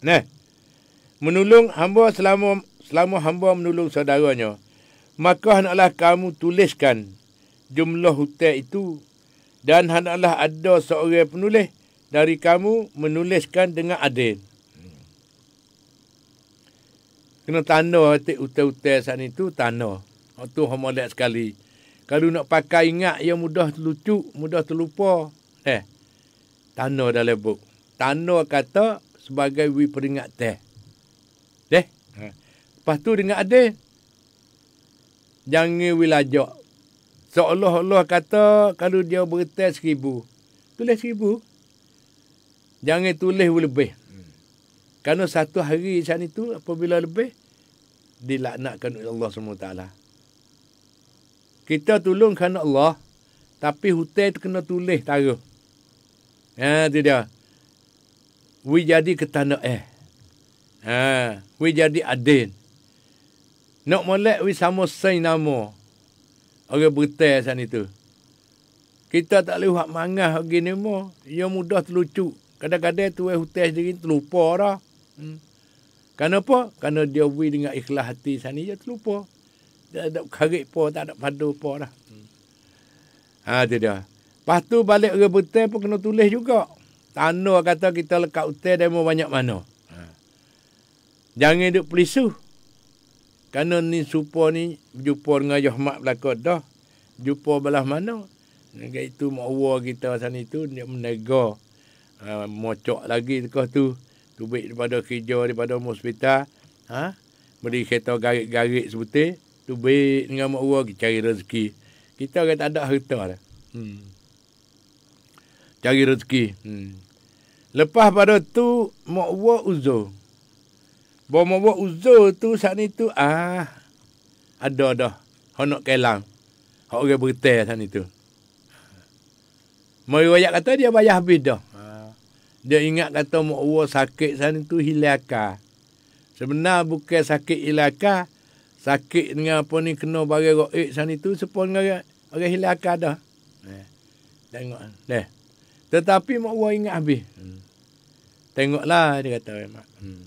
S1: Nah, menolong hamba selama selama hamba menolong saudaranya maka hendaklah kamu tuliskan jumlah hutang itu dan hendaklah ada seorang penulis dari kamu menuliskan dengan adil. Kena tanda hati hutang-hutang saat itu, tanda. Itu homolat sekali. Kalau nak pakai ingat, yang mudah terlucu, mudah terlupa. Eh, tanda dalam buk. Tanda kata sebagai wi peringat teh. Deh. Ha. Lepas tu dengan adil jangan wilajak. Seolah-olah kata kalau dia bertas seribu, tulis seribu. Jangan tulis lebih. Kerana satu hari macam itu, apabila lebih, dilaknatkan oleh Allah SWT. Kita tolong kerana Allah, tapi hutang itu kena tulis taruh. Ha, itu dia. We jadi ketanda eh. Ha, we jadi adin. Nak molek we sama say nama. Orang bertai sana itu. Kita tak boleh buat mangah begini mo. Ia mudah terlucu. Kadang-kadang tu eh hutai sendiri terlupa dah. Hmm. Kenapa? Kerana dia beri dengan ikhlas hati sana dia terlupa. Dia tak karik pun, tak ada padu pun dah. Hmm. Ha, tu dia. Lepas tu balik orang bertai pun kena tulis juga. Tanda kata kita lekat hutai dia mau banyak mana. Ha. Jangan duduk pelisuh. Kerana ni supa ni jumpa dengan Yahmat belakang dah. Jumpa belah mana. Negara itu makwa kita sana itu dia menega. Uh, mocok lagi dekat tu. Duit daripada kerja, daripada hospital. Ha? Beri kereta garik-garik sebetul. Duit dengan mak urah, cari rezeki. Kita orang tak ada harta lah. Hmm. Cari rezeki. Hmm. Lepas pada tu, mak urah uzur. Bawa mak urah uzur tu saat ni tu, ah, ada dah. Honok kelang. Hak orang bertai sana itu. Mai royak kata dia bayar habis dah. Ha. Dia ingat kata mak uwa sakit sana itu hilaka. Sebenar bukan sakit hilaka. Sakit dengan apa ni kena bagi roik sana itu sepon dengan orang hilaka dah. Eh. Tengok. Deh. Tetapi mak uwa ingat habis. Hmm. Tengoklah dia kata mak. Hmm.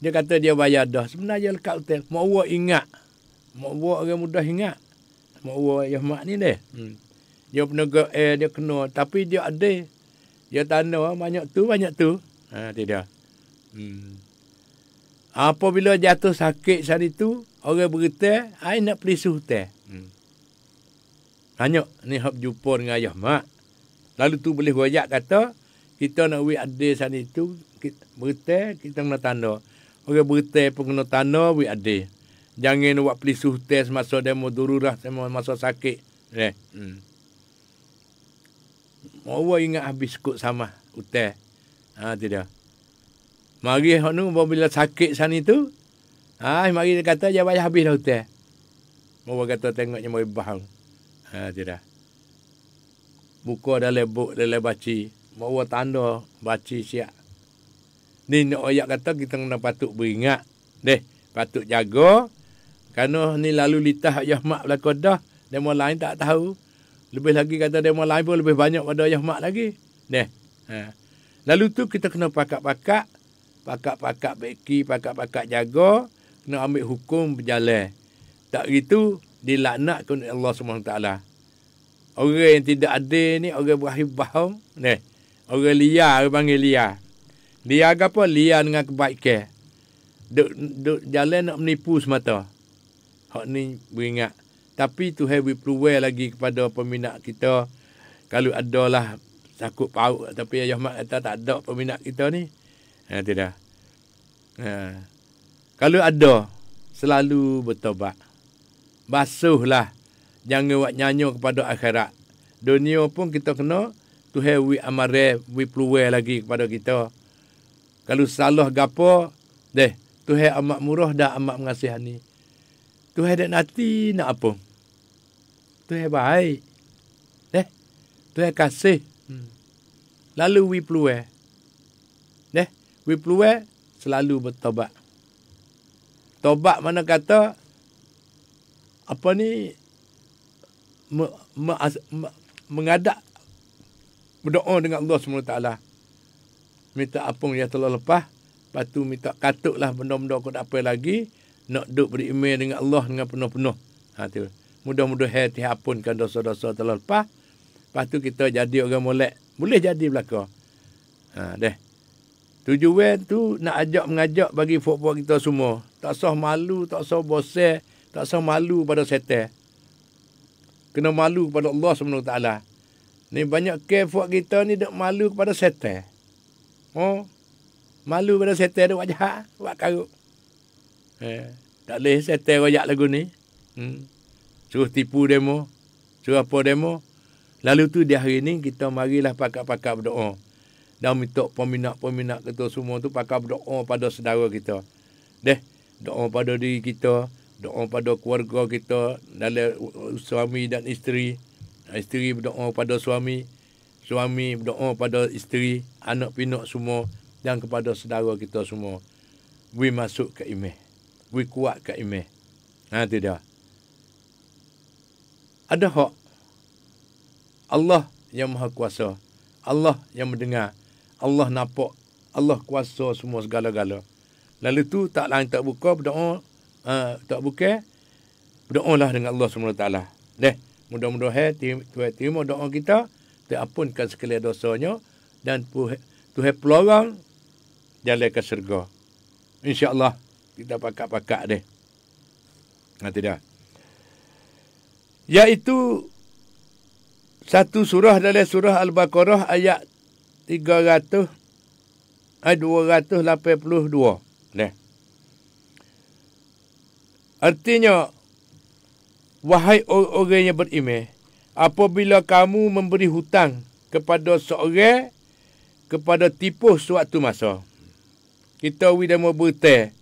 S1: Dia kata dia bayar dah. Sebenarnya lekat hotel. Mak uwa ingat. Mak uwa orang mudah ingat mak uwa ayah mak ni deh. Hmm. Dia penegak eh dia kena tapi dia ada. Dia tanda banyak tu banyak tu. Ha tidak. Hmm. Apabila jatuh sakit saat itu, orang berita, ai nak pergi suhte. Hmm. Tanya, ni hab jumpa dengan ayah mak. Lalu tu boleh wajak kata, kita nak wi ade saat itu, kita, berita, kita kena tanda. Orang berita pun kena tanda, wi ade. Jangan buat pelisuh test masa demo dururah sama masa sakit. Eh. Hmm. Mau ingat habis kut sama utai. Ha tidak. Mari hanu bila sakit sana itu. Ha mari dia kata bayar habis dah utai. Mau kata tengoknya mau bahang. Ha tidak. Buka dalam buk dalam baci. Mau tanda baci siap. Ni nak ayat kata kita kena patut beringat. Deh, patut jaga. Kerana ni lalu litah ayah mak belakang dah. Demo lain tak tahu. Lebih lagi kata demo lain pun lebih banyak pada ayah mak lagi. Deh. Ha. Lalu tu kita kena pakak-pakak. Pakak-pakak beki, pakak-pakak jaga. Kena ambil hukum berjalan. Tak gitu, dilaknat ke Allah SWT. Orang yang tidak ada ni, orang berakhir baham. Deh. Orang liar, orang panggil liar. Liar apa? Liar dengan kebaikan. Duk, duk jalan nak menipu semata. Hak ni beringat. Tapi tu have we lagi kepada peminat kita. Kalau ada lah sakut pauk. Tapi Ayah Mak kata tak ada peminat kita ni. Ha, tidak. Ha. Kalau ada, selalu bertobat. Basuhlah. Jangan buat nyanyi kepada akhirat. Dunia pun kita kena. Tu have we amare, we lagi kepada kita. Kalau salah gapo, deh, tu have amat murah dah amat mengasihani. Tuhan ada nanti nak apa? Tuhan baik. Eh? Tuhan kasih. Hmm. Lalu we peluai. Eh? We peluai selalu bertobat. Tobat mana kata apa ni me, me, me, mengadak berdoa dengan Allah SWT. Minta apa yang telah lepas. Lepas tu minta katuklah benda-benda kau tak apa lagi nak duduk beriman dengan Allah dengan penuh-penuh. Ha tu. Mudah-mudahan hati hapunkan dosa-dosa telah lepas. Lepas tu kita jadi orang molek. Boleh jadi belaka. Ha deh. Tujuan tu nak ajak mengajak bagi fok-fok kita semua. Tak sah malu, tak sah boseh, tak sah malu pada setan. Kena malu kepada Allah SWT. Ni banyak ke fok kita ni dak malu kepada setan. Oh. Malu pada setan dak wajah, buat karuk. Eh, tak boleh settle royak lagu ni. Hmm. Suruh tipu demo. Suruh apa demo. Lalu tu di hari ni kita marilah pakak-pakak berdoa. Dan minta peminat-peminat kita semua tu pakak berdoa pada saudara kita. Deh, doa pada diri kita. Doa pada keluarga kita. Dalam suami dan isteri. Isteri berdoa pada suami. Suami berdoa pada isteri. Anak pinak semua. Dan kepada saudara kita semua. We masuk ke imeh we kuat kat imeh. Ha tu dia. Ada hak Allah yang maha kuasa. Allah yang mendengar. Allah nampak. Allah kuasa semua segala-gala. Lalu tu tak lain tak buka berdoa. Uh, tak buka. Berdoa lah dengan Allah SWT. Deh. Mudah-mudahan Tuhan terima doa kita. Terampunkan sekalian dosanya. Dan Tuhan pelorang jalan ke syurga. InsyaAllah kita pakak-pakak dia. Ha, tidak. Iaitu satu surah dalam surah Al-Baqarah ayat 300 Ayat 282. Dah. Artinya, wahai orang yang beriman, apabila kamu memberi hutang kepada seorang kepada tipu suatu masa. Kita wi demo bute.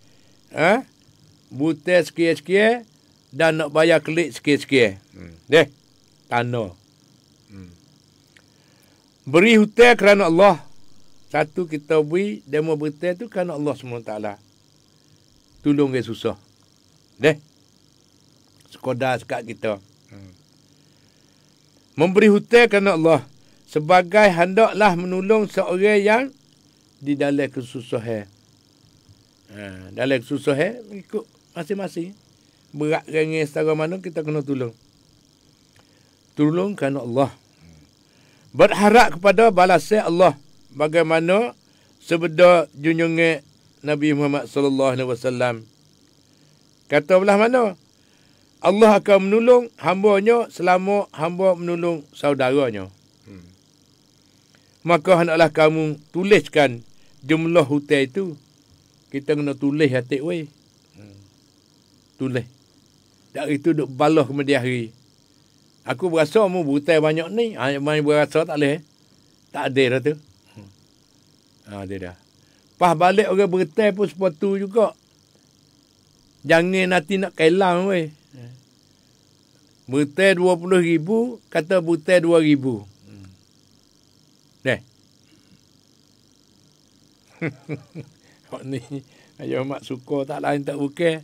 S1: Ha? Bute sikit-sikit dan nak bayar klik sikit-sikit. Hmm. Deh. Tanah. Hmm. Beri hutang kerana Allah. Satu kita beri demo bute tu kerana Allah SWT. Tolong dia susah. Deh. Sekodah sekat kita. Hmm. Memberi hutang kerana Allah sebagai hendaklah menolong seorang yang di dalam kesusahan. Ha, dalam kesusahan ikut masing-masing. Berat ringan setara mana kita kena tolong. Tolong kerana Allah. Berharap kepada balasan Allah bagaimana sebeda junjungan Nabi Muhammad sallallahu alaihi wasallam. Kata belah mana? Allah akan menolong hamba-Nya selama hamba menolong saudaranya maka hendaklah kamu tuliskan jumlah hutang itu. Kita kena tulis hati we. Hmm. Tulis. Dari itu duk balah kemudian hari. Aku berasa mu hutang banyak ni. Ha, main berasa tak boleh. Tak ada dah tu. Hmm. Ha, dia dah. Pas balik orang bertai pun sepatu juga. Jangan nanti nak kelang weh. Bertai RM20,000, kata bertai RM2,000. Deh. Hak ni ayah mak suka tak lain tak bukan.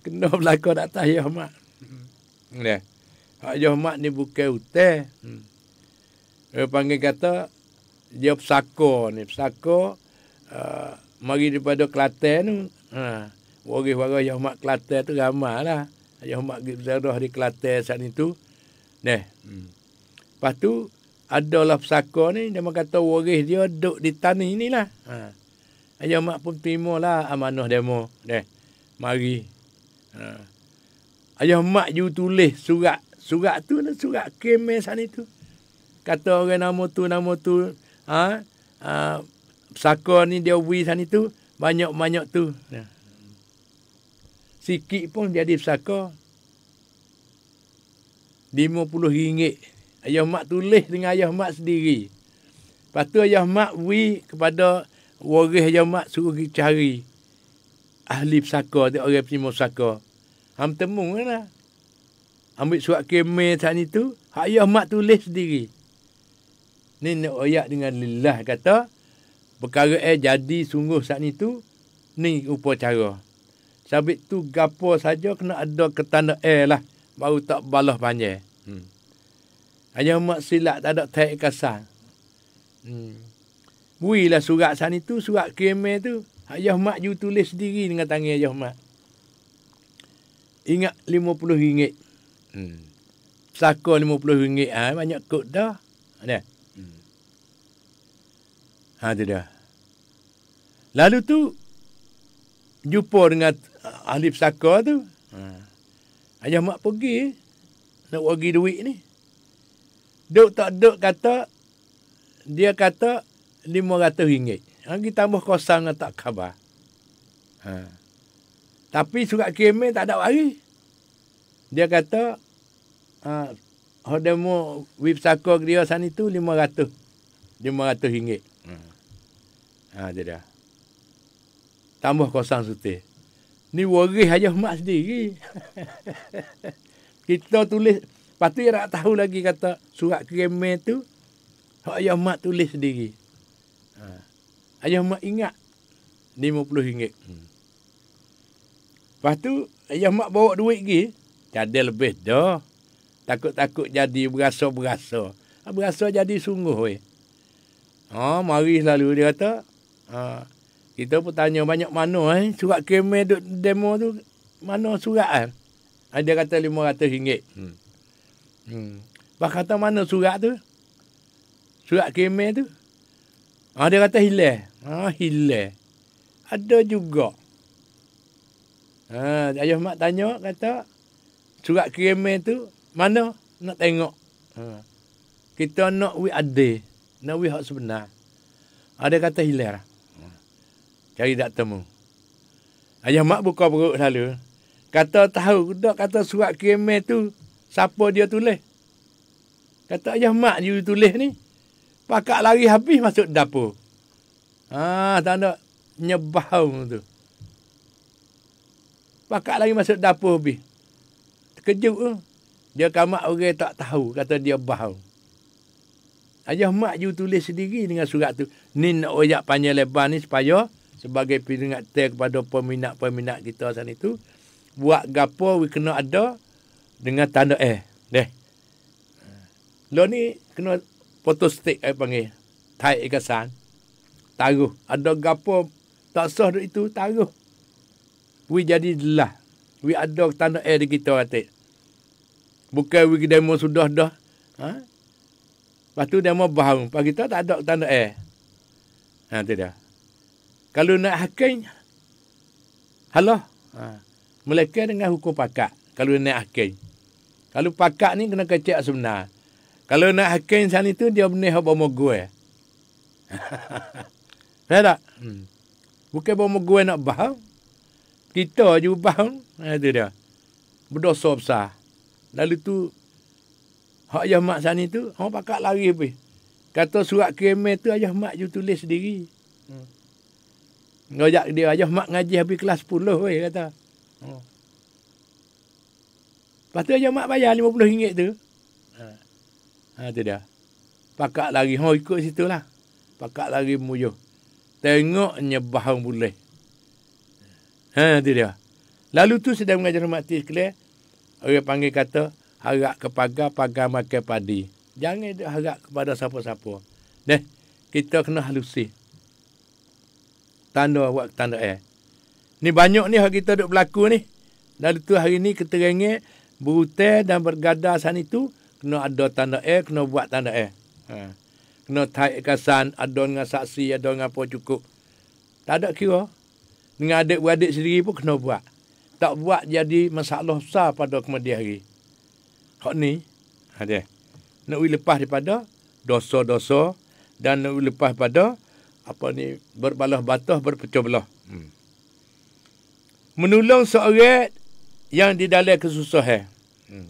S1: Kena belaka tak tahu ayah mak. Deh. Ayah mak ni bukan uteh. Hmm. Dia panggil kata dia pesaka ni. Pesaka uh, mari daripada Kelantan tu. Ha. Waris-waris ayah mak Kelantan tu ramai lah. Ayah mak berdarah di Kelantan saat itu. Deh. Hmm. Lepas tu adalah pesaka ni dia kata waris dia duduk di tanah inilah. Ha. Ayah mak pun terima lah amanah demo. Deh. Mari. Ha. Ayah mak ju tulis surat. Surat tu lah surat kemes sana tu. Kata orang nama tu nama tu ha, ha pesaka ni dia beri sana tu banyak-banyak tu. Ha. Sikit pun jadi pesaka. RM50. Ayah mak tulis dengan ayah mak sendiri. Lepas tu ayah mak beri kepada waris ayah mak suruh cari ahli pesaka, dia orang penyembuh pesaka. Ham temu lah. Ambil surat kemeh saat itu, ayah mak tulis sendiri. Ni nak ayat dengan lillah kata, perkara eh jadi sungguh saat itu, ni upacara. Sabit tu gapo saja kena ada ketanda eh lah, baru tak balah panjang. Hmm. Hanya mak silap tak ada taik kasar. Hmm. Builah surat sana tu, surat kemeh tu. Ayah mak you tulis sendiri dengan tangan ayah mak. Ingat RM50. Hmm. Saka RM50. Ha, banyak kot dah. Ada. Hmm. Ha, tu dah. Lalu tu, jumpa dengan ahli pesaka tu. Ha. Ayah mak pergi. Nak bagi duit ni. Duk tak duk kata dia kata RM500. Ha, kita tambah kosong tak khabar. Ha. Tapi surat kemeh tak ada lagi. Dia kata ha, mu wib sako dia sana itu RM500. RM500. Ha. ha dia dah. Tambah kosong suti. Ni waris aja mak sendiri. kita tulis Lepas tu dia nak tahu lagi kata surat kremel tu hak ayah mak tulis sendiri. Ha. Ayah mak ingat RM50. Hmm. Lepas tu ayah mak bawa duit lagi. Jadi lebih dah. Takut-takut jadi berasa-berasa. Berasa jadi sungguh weh. Ha, mari selalu dia kata. Ha, kita pun tanya banyak mana eh. Surat kremel demo tu. Mana surat kan? Ha, dia kata RM500. Hmm. Hmm. Bah kata mana surat tu? Surat kemeh tu? Ha, dia kata hilang. Ha, hilang. Ada juga. Ha, ayah mak tanya, kata, surat kemeh tu, mana? Nak tengok. Ha. Kita nak we ada. Nak we hak sebenar. Ha, dia kata hilang. Cari tak temu. Ayah mak buka perut selalu. Kata tahu, dak kata surat kiriman tu, siapa dia tulis. Kata ayah mak dia tulis ni. Pakak lari habis masuk dapur. Ah, tak ada nyebau tu. Pakak lari masuk dapur habis. Terkejut tu. Dia kamak orang tak tahu. Kata dia bau. Ayah mak you tulis sendiri dengan surat tu. Ni nak oyak panjang lebar ni supaya sebagai peringatan kepada peminat-peminat kita sana itu. Buat gapo we kena ada dengan tanda eh. Deh. Lo ni kena foto stick saya panggil. Taik ikasan. Taruh. Ada gapo tak sah itu taruh. We jadi lah. We ada tanda eh di kita kata. Bukan we demo sudah dah. Ha? Lepas tu mau baharu. Lepas kita tak ada tanda air. Ha, tu dia. Kalau nak hakim, halo. Ha. Mereka dengan hukum pakak. Kalau nak hakim. Kalau pakak ni kena kecek sebenar. Kalau nak hakim sana tu, dia benih apa mau gue. Saya tak? Hmm. Bukan apa gue nak baharu. Kita je baharu. Ha, tu dia. Berdosa besar. Lalu tu Hak ayah mak sana tu, orang pakat lari pergi. Kata surat kiriman tu ayah mak je tulis sendiri. Ngajak dia, ayah mak ngaji habis kelas 10 weh kata. Hmm. Lepas tu ayah mak bayar RM50 tu. Ha. ha tu dia. Pakat lari, ha ikut situ lah. Pakat lari muyuh. Tengok nyebah boleh. Ha tu dia. Lalu tu sedang mengajar mati sekalian. Orang panggil kata, harap ke pagar, pagar makan padi. Jangan harap kepada siapa-siapa. Deh, kita kena halusi. Tanda buat tanda air. Ni banyak ni yang kita duk berlaku ni. Dari tu hari ni keterangan berhutang dan bergada sana itu kena ada tanda air, kena buat tanda air. Ha. Kena taik kasan, ada dengan saksi, ada dengan apa cukup. Tak ada kira. Dengan adik-beradik sendiri pun kena buat. Tak buat jadi masalah besar pada kemudian hari. Hak ni, ha dia. Nak lepas daripada dosa-dosa dan nak lepas pada apa ni berbalah batah berpecah belah. Hmm. Menolong seorang yang di dalam kesusahan. Hmm.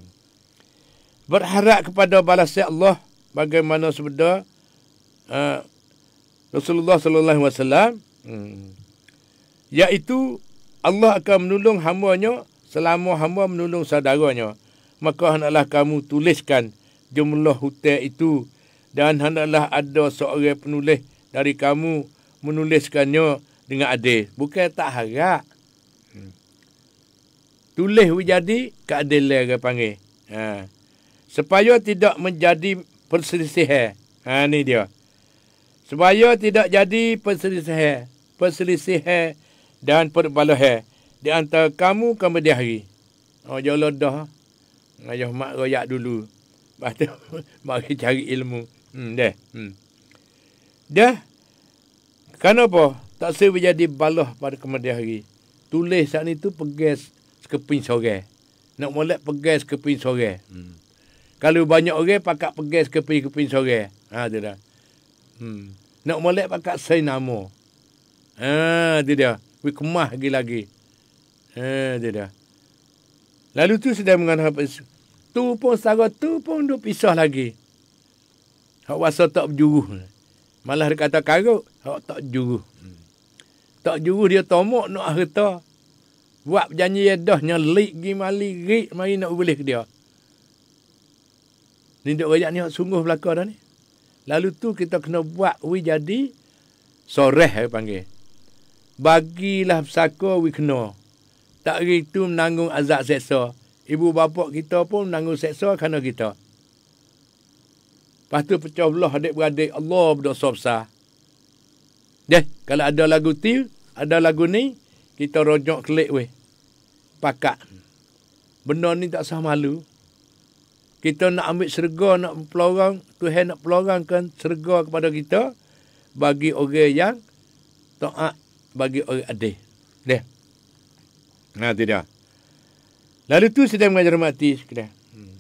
S1: Berharap kepada balasan Allah bagaimana sebenarnya uh, Rasulullah sallallahu alaihi wasallam hmm. iaitu Allah akan menolong hamba-Nya selama hamba menolong saudaranya maka hendaklah kamu tuliskan jumlah hutang itu dan hendaklah ada seorang penulis dari kamu menuliskannya dengan adil. Bukan tak harap. Hmm. Tulis jadi keadilan dia panggil. Ha. Supaya tidak menjadi perselisihan. Ha, ni dia. Supaya tidak jadi perselisihan. Perselisihan dan perbalahan. Di antara kamu kemudian hari. Oh, jauh dah. Ayah mak royak dulu. Lepas tu, mari cari ilmu. Hmm, dah. Hmm. Dah. Kenapa? Tak sewa jadi balah pada kemudian hari. Tulis saat itu pegas sekeping sore. Nak molek pegas sekeping sore. Hmm. Kalau banyak orang, pakat pegas sekeping-keping sore. Ha, tu dah. Hmm. Nak molek pakat say nama. Ha, tu dia. We kemah lagi-lagi. Ha, tu dah. Lalu tu sedang mengenai tu pun sara tu pun duk pisah lagi. Hak wasa tak berjuruh. Malah dia kata karut, hak tak juruh. Hmm. Tak juruh dia tomok nak harta. Buat janji dah nyelik gi mali rik mari nak boleh ke dia. Ni dok royak ni sungguh belaka dah ni. Lalu tu kita kena buat wi jadi soreh dia panggil. Bagilah pesaka wi kena tak itu menanggung azab seksa. Ibu bapa kita pun menanggung seksa kerana kita. Lepas tu pecah belah adik-beradik Allah berdosa besar. Deh, kalau ada lagu tu, ada lagu ni, kita rojok kelik weh. Pakat. Benda ni tak sah malu. Kita nak ambil serga, nak pelorang, Tuhan nak pelorangkan serga kepada kita bagi orang yang taat bagi orang adik. Deh. Tu dia. Lalu tu sedang mengajar mati sekalian. Hmm.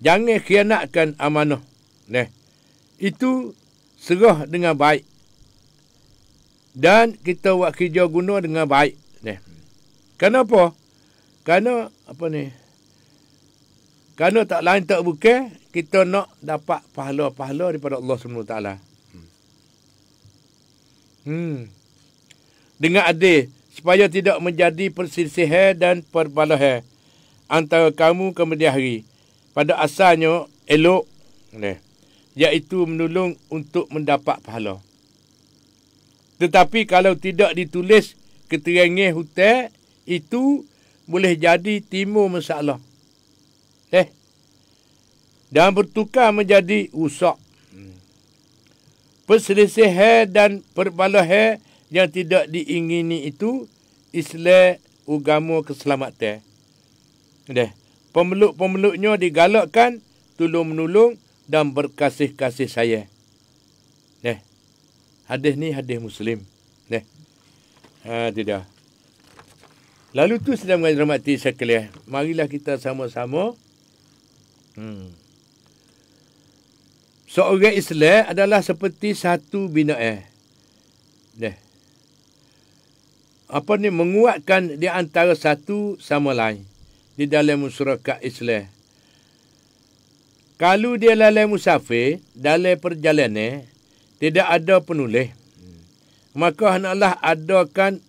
S1: Jangan khianatkan amanah. Nah. Itu serah dengan baik. Dan kita buat kerja guna dengan baik. Ni. Kenapa? Kerana apa ni? Kerana tak lain tak bukan kita nak dapat pahala-pahala daripada Allah SWT. Hmm. Dengan adil supaya tidak menjadi persisihan dan perbalahan antara kamu kemudian hari. Pada asalnya elok ni, iaitu menolong untuk mendapat pahala. Tetapi kalau tidak ditulis keterangan hutang itu boleh jadi timur masalah. Eh. Dan bertukar menjadi rusak. Perselisihan dan perbalahan yang tidak diingini itu Islam agama keselamatan. Deh. Pemeluk-pemeluknya digalakkan tolong menolong dan berkasih-kasih saya. Deh. Hadis ni hadis Muslim. Deh. Ha tidak. Lalu tu sedang menghormati sekalian. Marilah kita sama-sama hmm. Seorang Islam adalah seperti satu binaan. Deh. Apa ni menguatkan di antara satu sama lain di dalam masyarakat Islam. Kalau dia lalai musafir dalam perjalanan tidak ada penulis. Maka hendaklah adakan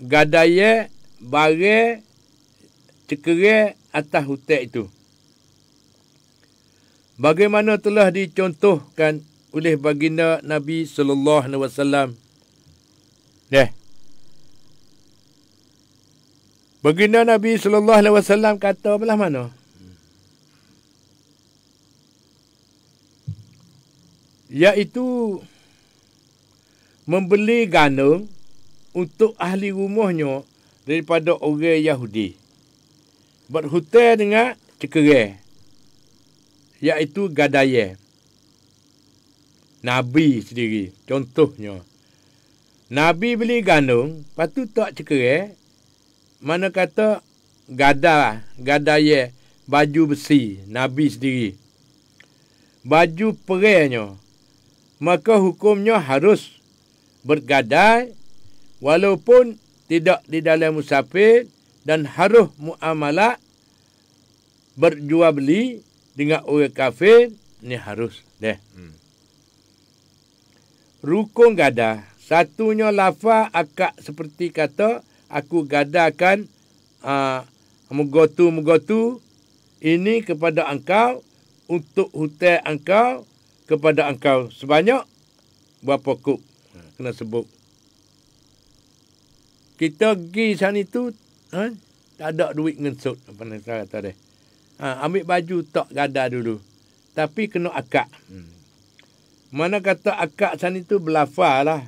S1: gadaya barang cekera atas hutan itu. Bagaimana telah dicontohkan oleh baginda Nabi sallallahu alaihi wasallam. Deh. Baginda Nabi sallallahu alaihi wasallam kata belah mana? Iaitu membeli gandum untuk ahli rumahnya daripada orang Yahudi. Berhutang dengan cekera iaitu gadaya. Nabi sendiri, contohnya. Nabi beli gandum, tu tak cekera, mana kata gada, gadaya, baju besi, Nabi sendiri. Baju perihnya, maka hukumnya harus bergadai walaupun tidak di dalam musafir dan harus muamalah berjual beli dengan orang kafir ni harus deh. Hmm. Rukun gada. Satunya lafa akak seperti kata aku gadakan uh, mugotu mugotu ini kepada engkau untuk hutang engkau kepada engkau sebanyak berapa kub kena sebut kita pergi sana itu ha? tak ada duit ngensut apa nak kata dia Ha, ambil baju tok gada dulu. Tapi kena akak. Hmm. Mana kata akak sana itu belafar lah.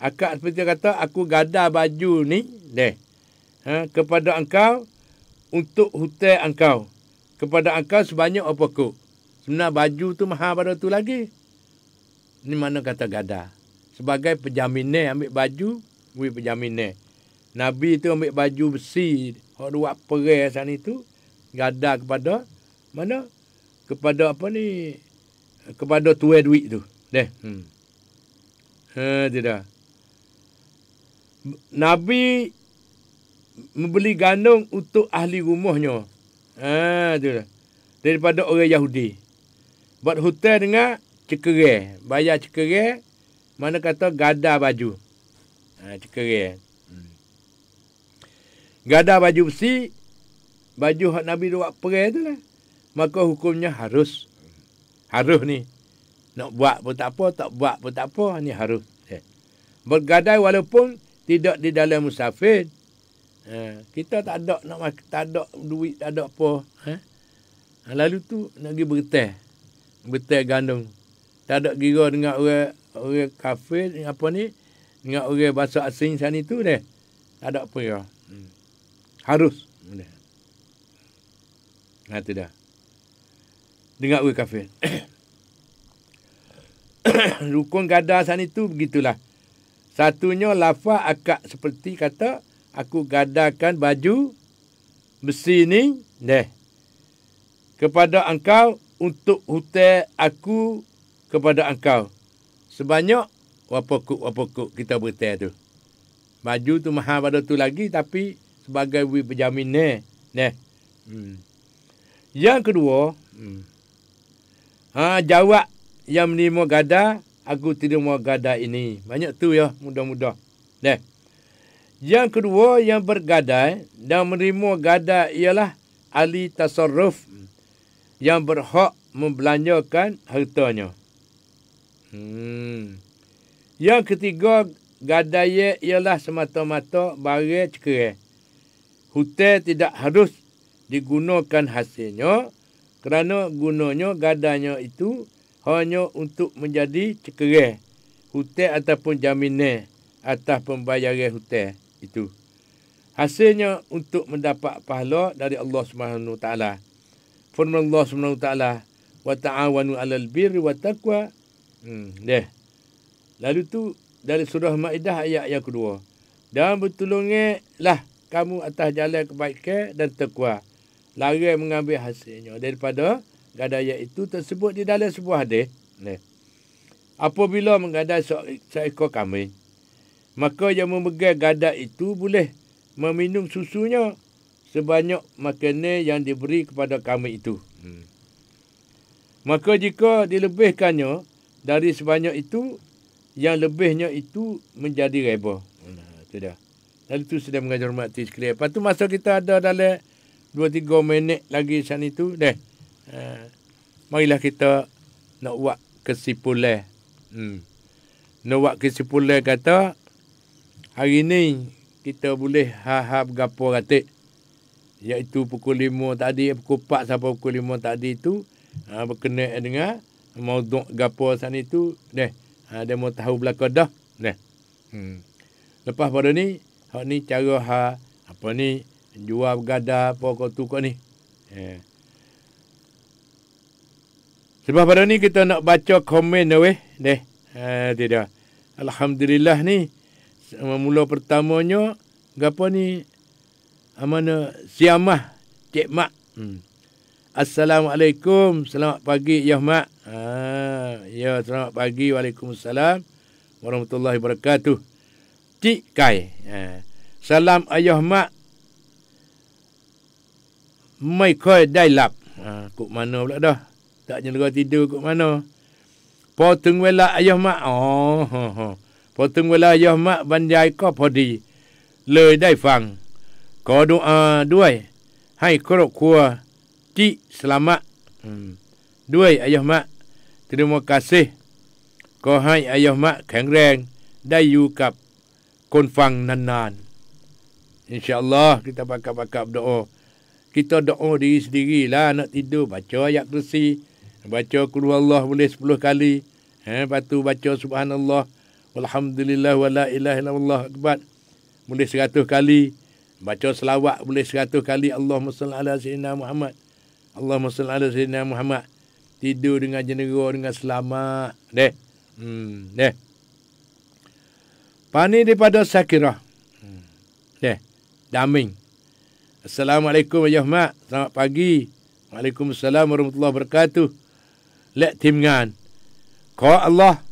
S1: Akak seperti kata aku gada baju ni. Deh. Ha, kepada engkau. Untuk hutang engkau. Kepada engkau sebanyak apa kok. Sebenarnya baju tu mahal pada tu lagi. Ni mana kata gada. Sebagai penjaminnya ambil baju. Wih penjaminnya. Nabi tu ambil baju besi. Hak dua perai sana itu gada kepada mana kepada apa ni kepada tuai duit tu deh hmm. ha tidak nabi membeli gandum untuk ahli rumahnya ha tu daripada orang Yahudi buat hutang dengan cekere bayar cekere mana kata gada baju ha cekere hmm. gada baju besi baju hak Nabi buat perang tu lah. Maka hukumnya harus. Harus ni. Nak buat pun tak apa, tak buat pun tak apa. Ni harus. Eh. Bergadai walaupun tidak di dalam musafir. Eh. Kita tak ada nak tak ada duit, tak ada apa. Eh. Lalu tu nak pergi berteh. Berteh gandum. Tak ada kira dengan orang, orang kafir, apa ni. Dengan orang bahasa asing sana tu deh. Tak ada apa ya. Hmm. Harus. Harus. Ha tu dah. Dengar orang kafir. Rukun gada sana itu begitulah. Satunya lafaz akak seperti kata aku gadakan baju besi ni deh kepada engkau untuk hutang aku kepada engkau sebanyak Apa kuk, apa kuk kita bertai tu. Baju tu mahal pada tu lagi tapi sebagai wi berjamin ni. Hmm. Yang kedua, hmm. ha, jawab yang menerima gada, aku tidak mau gada ini. Banyak tu ya, mudah-mudah. Ni. Yang kedua yang bergadai dan menerima gada ialah ahli tasarruf yang berhak membelanjakan hartanya. Hmm. Yang ketiga, gadaya ialah semata-mata barang cekerai. Hutang tidak harus digunakan hasilnya kerana gunanya gadanya itu hanya untuk menjadi cekerai. Hutang ataupun jaminan atas pembayaran hutang itu. Hasilnya untuk mendapat pahala dari Allah Subhanahu taala. Firman Allah Subhanahu taala, "Wa ta'awanu 'alal birri wat taqwa." Hmm, deh. Lalu tu dari surah Maidah ayat yang kedua. Dan bertolonglah kamu atas jalan kebaikan dan takwa. Lari mengambil hasilnya daripada gadaya itu tersebut di dalam sebuah hadis. Nah. Apabila menggadai seekor kambing, maka yang memegang gada itu boleh meminum susunya sebanyak makanan yang diberi kepada kambing itu. Hmm. Maka jika dilebihkannya dari sebanyak itu, yang lebihnya itu menjadi reba. Nah, itu dah. Lalu tu sudah mengajar mati sekalian. Lepas tu masa kita ada dalam 2-3 minit lagi sana itu, deh. Uh, marilah kita nak buat kesimpulan. Hmm. Nak buat kesimpulan kata, hari ni kita boleh ha-ha bergapo ratik. Iaitu pukul 5 tadi, pukul 4 sampai pukul 5 tadi itu, uh, berkenaan dengan mauduk gapo sana itu, deh. Ha, dia mau tahu belakang dah. Deh. Hmm. Lepas pada ni, Hak ni cara ha apa ni jual gada apa kau tu kau ni. Yeah. Sebab pada ni kita nak baca komen dah weh. Deh. Ha, tidak. Alhamdulillah ni. Mula pertamanya. Gapa ni. Amana siamah. Cik Mak. Hmm. Assalamualaikum. Selamat pagi. Ya Mak. Ha, ya selamat pagi. Waalaikumsalam. Warahmatullahi wabarakatuh. Cik Kai. Ha. Salam ayah mak. Mai koi dai lap. Ha, kuk mana pula dah. Tak jenera tidur kuk mana. Potong wela ayah mak. Oh. Potong wela ayah mak bandai ko podi. Le dai fang. Ko doa duai. Hai korok kuah. Cik selamat. Hmm. Duai ayah mak. Terima kasih. Ko hai ayah mak keng reng. Dai yu kap kon fang nan nan. InsyaAllah kita pakar-pakar berdoa. Kita doa diri sendiri lah nak tidur. Baca ayat kursi. Baca kuru Allah boleh 10 kali. Ha, lepas tu baca subhanallah. Walhamdulillah wa la ilaha illallah akbar. Boleh 100 kali. Baca selawat boleh 100 kali. Allahumma salli ala sayyidina Muhammad. Allahumma salli ala sayyidina Muhammad. Tidur dengan jenera dengan selamat. Deh. Hmm, deh. Pani daripada Sakirah. Hmm. Yeah. Daming. Assalamualaikum ayah mak. Selamat pagi. Waalaikumsalam warahmatullahi wabarakatuh. Lek tim ngan. Ko Allah.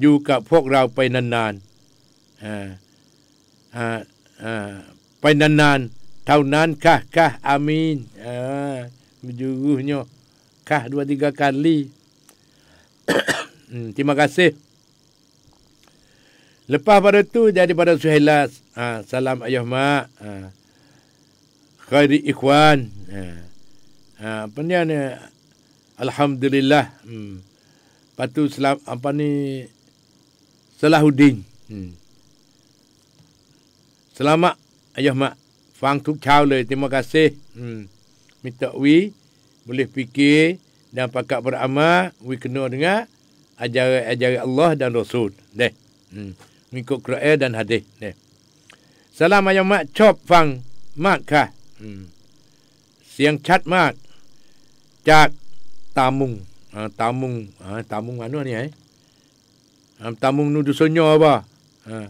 S1: Kum krong suka pap pala namai. Hai ayah mak. Tim ngan tu kon. Juga pok rau pai nan Ha. Ha. Ha. Pai nan Tahun nan kah kah amin. Ha. Berjuruhnya kah dua tiga kali. hmm, terima kasih. Lepas pada tu jadi pada Suhaila ha, salam ayah mak. Ha. Khairi ikhwan. Ha. Apa ni? Alhamdulillah. Hmm. Patu selam apa ni? Salahuddin. Hmm. Selamat ayah mak. Fang tuk chao le. Terima kasih. Hmm. Minta boleh fikir dan pakak beramal we kena dengan ajaran-ajaran Allah dan Rasul. Deh. Hmm. Mengikut Quran dan hadis. Deh. Salam ayam mak chop fang mak kah. Hmm. Siang chat mak. Tamung. Ha, tamung. Ha, tamung mana ni eh? Ha, tamung nu dusunyo apa? Ha.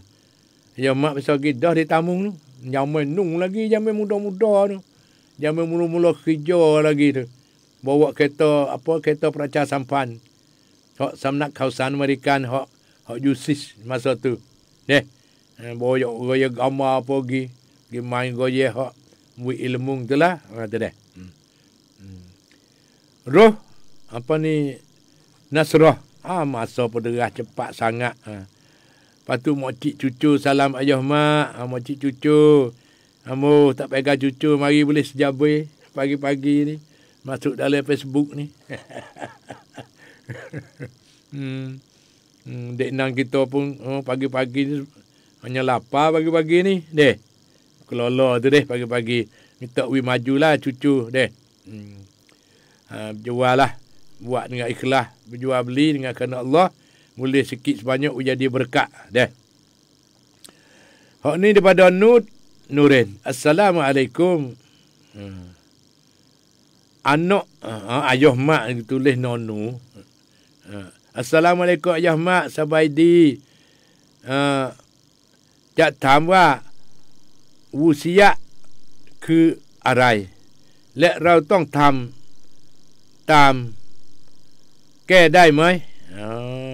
S1: Ya mak besar lagi dah di tamung tu. Jaman nung lagi jaman muda-muda tu. Jaman mula-mula kerja lagi tu. bawa kereta apa kereta peraca sampan. Hak samnak kausan Amerikan hak hak jusis masa tu. Eh, bawa gaya gambar apa pergi. Pergi main gaya hak wi ilmu tu lah. Kata deh. Hmm. Hmm. Roh apa ni Nasrah. Ah masa pederah cepat sangat. Ha. Lepas tu cik cucu salam ayah mak. Ha, cik cucu. Kamu tak pegang cucu, mari boleh sejabai pagi-pagi ni. Masuk dalam Facebook ni. hmm. hmm. Dek nang kita pun oh, pagi-pagi ni hanya lapar pagi-pagi ni. Deh. Kelolo tu deh pagi-pagi. Minta wi majulah cucu deh. Hmm. Ha, jual lah Buat dengan ikhlas. Berjual beli dengan kerana Allah. Boleh sikit sebanyak jadi berkat. Deh. Hak ni daripada Nut Nurin. Assalamualaikum. Hmm. Anak uh, ayah mak tulis nonu. Uh, Assalamualaikum ayah mak sabaidi. Uh, Cak tambah usia ke arai. Let เราต้องทำตาม แก้ได้ไหมอ๋อ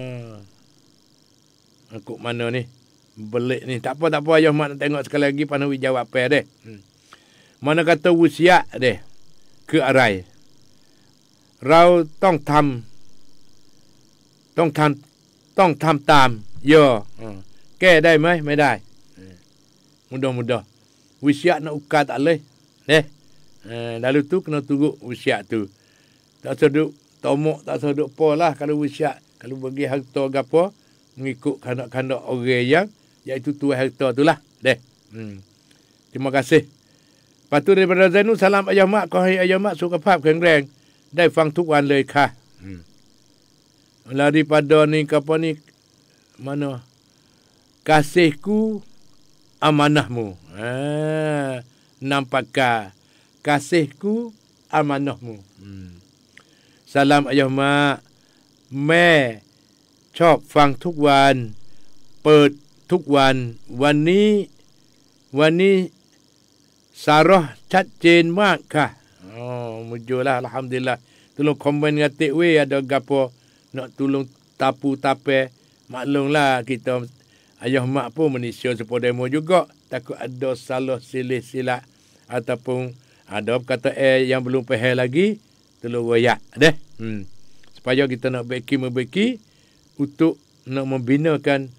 S1: aku mana ni belik ni. Tak apa, tak apa. Ayah mak nak tengok sekali lagi. Panawi jawab apa deh. Hmm. Mana kata usia deh. Ke arai. Rau tong tam. Tong tam. Tong tam tam. Yo. Hmm. Ke dai mai? Mai dai. Hmm. Mudah-mudah. Usia nak ukar tak boleh. Eh. Uh, lalu tu kena tunggu usia tu. Tak seduk tomok tak seduk apa lah kalau usia. Kalau bagi harta apa. Mengikut kanak-kanak orang yang iaitu tuan harta tu lah. Deh. Hmm. Terima kasih. Lepas tu daripada Zainul, salam ayah mak. Kau hai ayah mak, suka pap, keng-reng. Dai fang tuk wan lei kah. Hmm. Lari pada ni, apa ni, mana? Kasihku, amanahmu. Ah, nampakkah kasihku, amanahmu. Hmm. Salam ayah mak. Me, chop fang tuk wan. เปิดทุกวันวันนี้วันนี้สารชัดเจนมากค่ะอ๋อมุจlah alhamdulillah tolong komen dengan take away ada gapo nak tolong tapu tape maklumlah kita ayah mak pun Malaysia sepuluh demo juga takut ada salah silih silap ataupun ada kata eh yang belum pahal lagi tolong royak deh hmm. supaya kita nak beki membeki untuk nak membinakan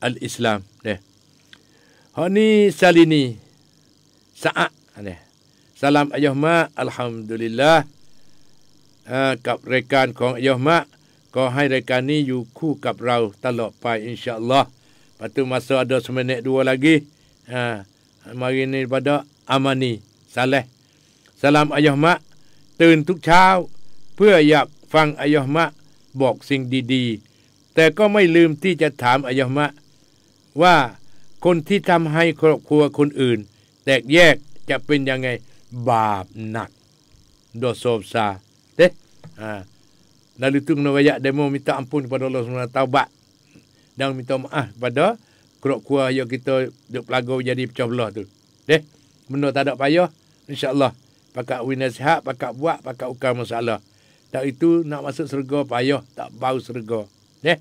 S1: al-Islam deh. Hani salini saat deh. Salam ayah mak alhamdulillah. Ha, kap rekan kong ayah mak ko hai rekan ni yu ku kap rau talok pai insyaallah. Patu masa ada seminit dua lagi. Ha, mari ni pada amani saleh. Salam ayah mak ตื่นทุกเช้า เพื่ออยากฟังอายห์มะบอกสิ่งดีๆ แต่ก็ไม่ลืมที่จะถามอายห์มะ ว่าคนที่ทำให้ครอบครัวคนอื่น แตกแยกจะเป็นยังไงบาปหนักโดโซซาเด้อ่า lalu tu kena banyak demo minta ampun kepada Allah SWT taubat dan minta maaf kepada keluarga yang kita duk pelago jadi pecah belah tu deh benda tak ada payah insyaallah pakak win nasihat pakak buat pakak ukar masalah tak itu nak masuk surga payah tak bau surga deh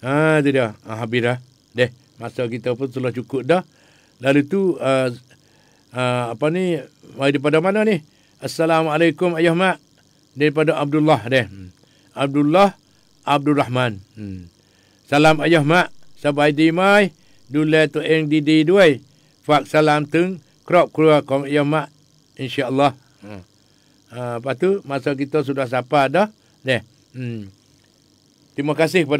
S1: Ha, tu dia. Ha, habis dah. Deh, masa kita pun sudah cukup dah. Lalu tu, uh, uh, apa ni, mari daripada mana ni? Assalamualaikum ayah mak. Daripada Abdullah deh. Hmm. Abdullah Abdul Rahman. Hmm. Salam ayah mak. Sabai di mai. Dula tu eng di di duai. Fak salam Krop keluar kong ayah mak. InsyaAllah. Hmm. Uh, lepas tu, masa kita sudah sapa dah. Deh. Hmm. Terima kasih kepada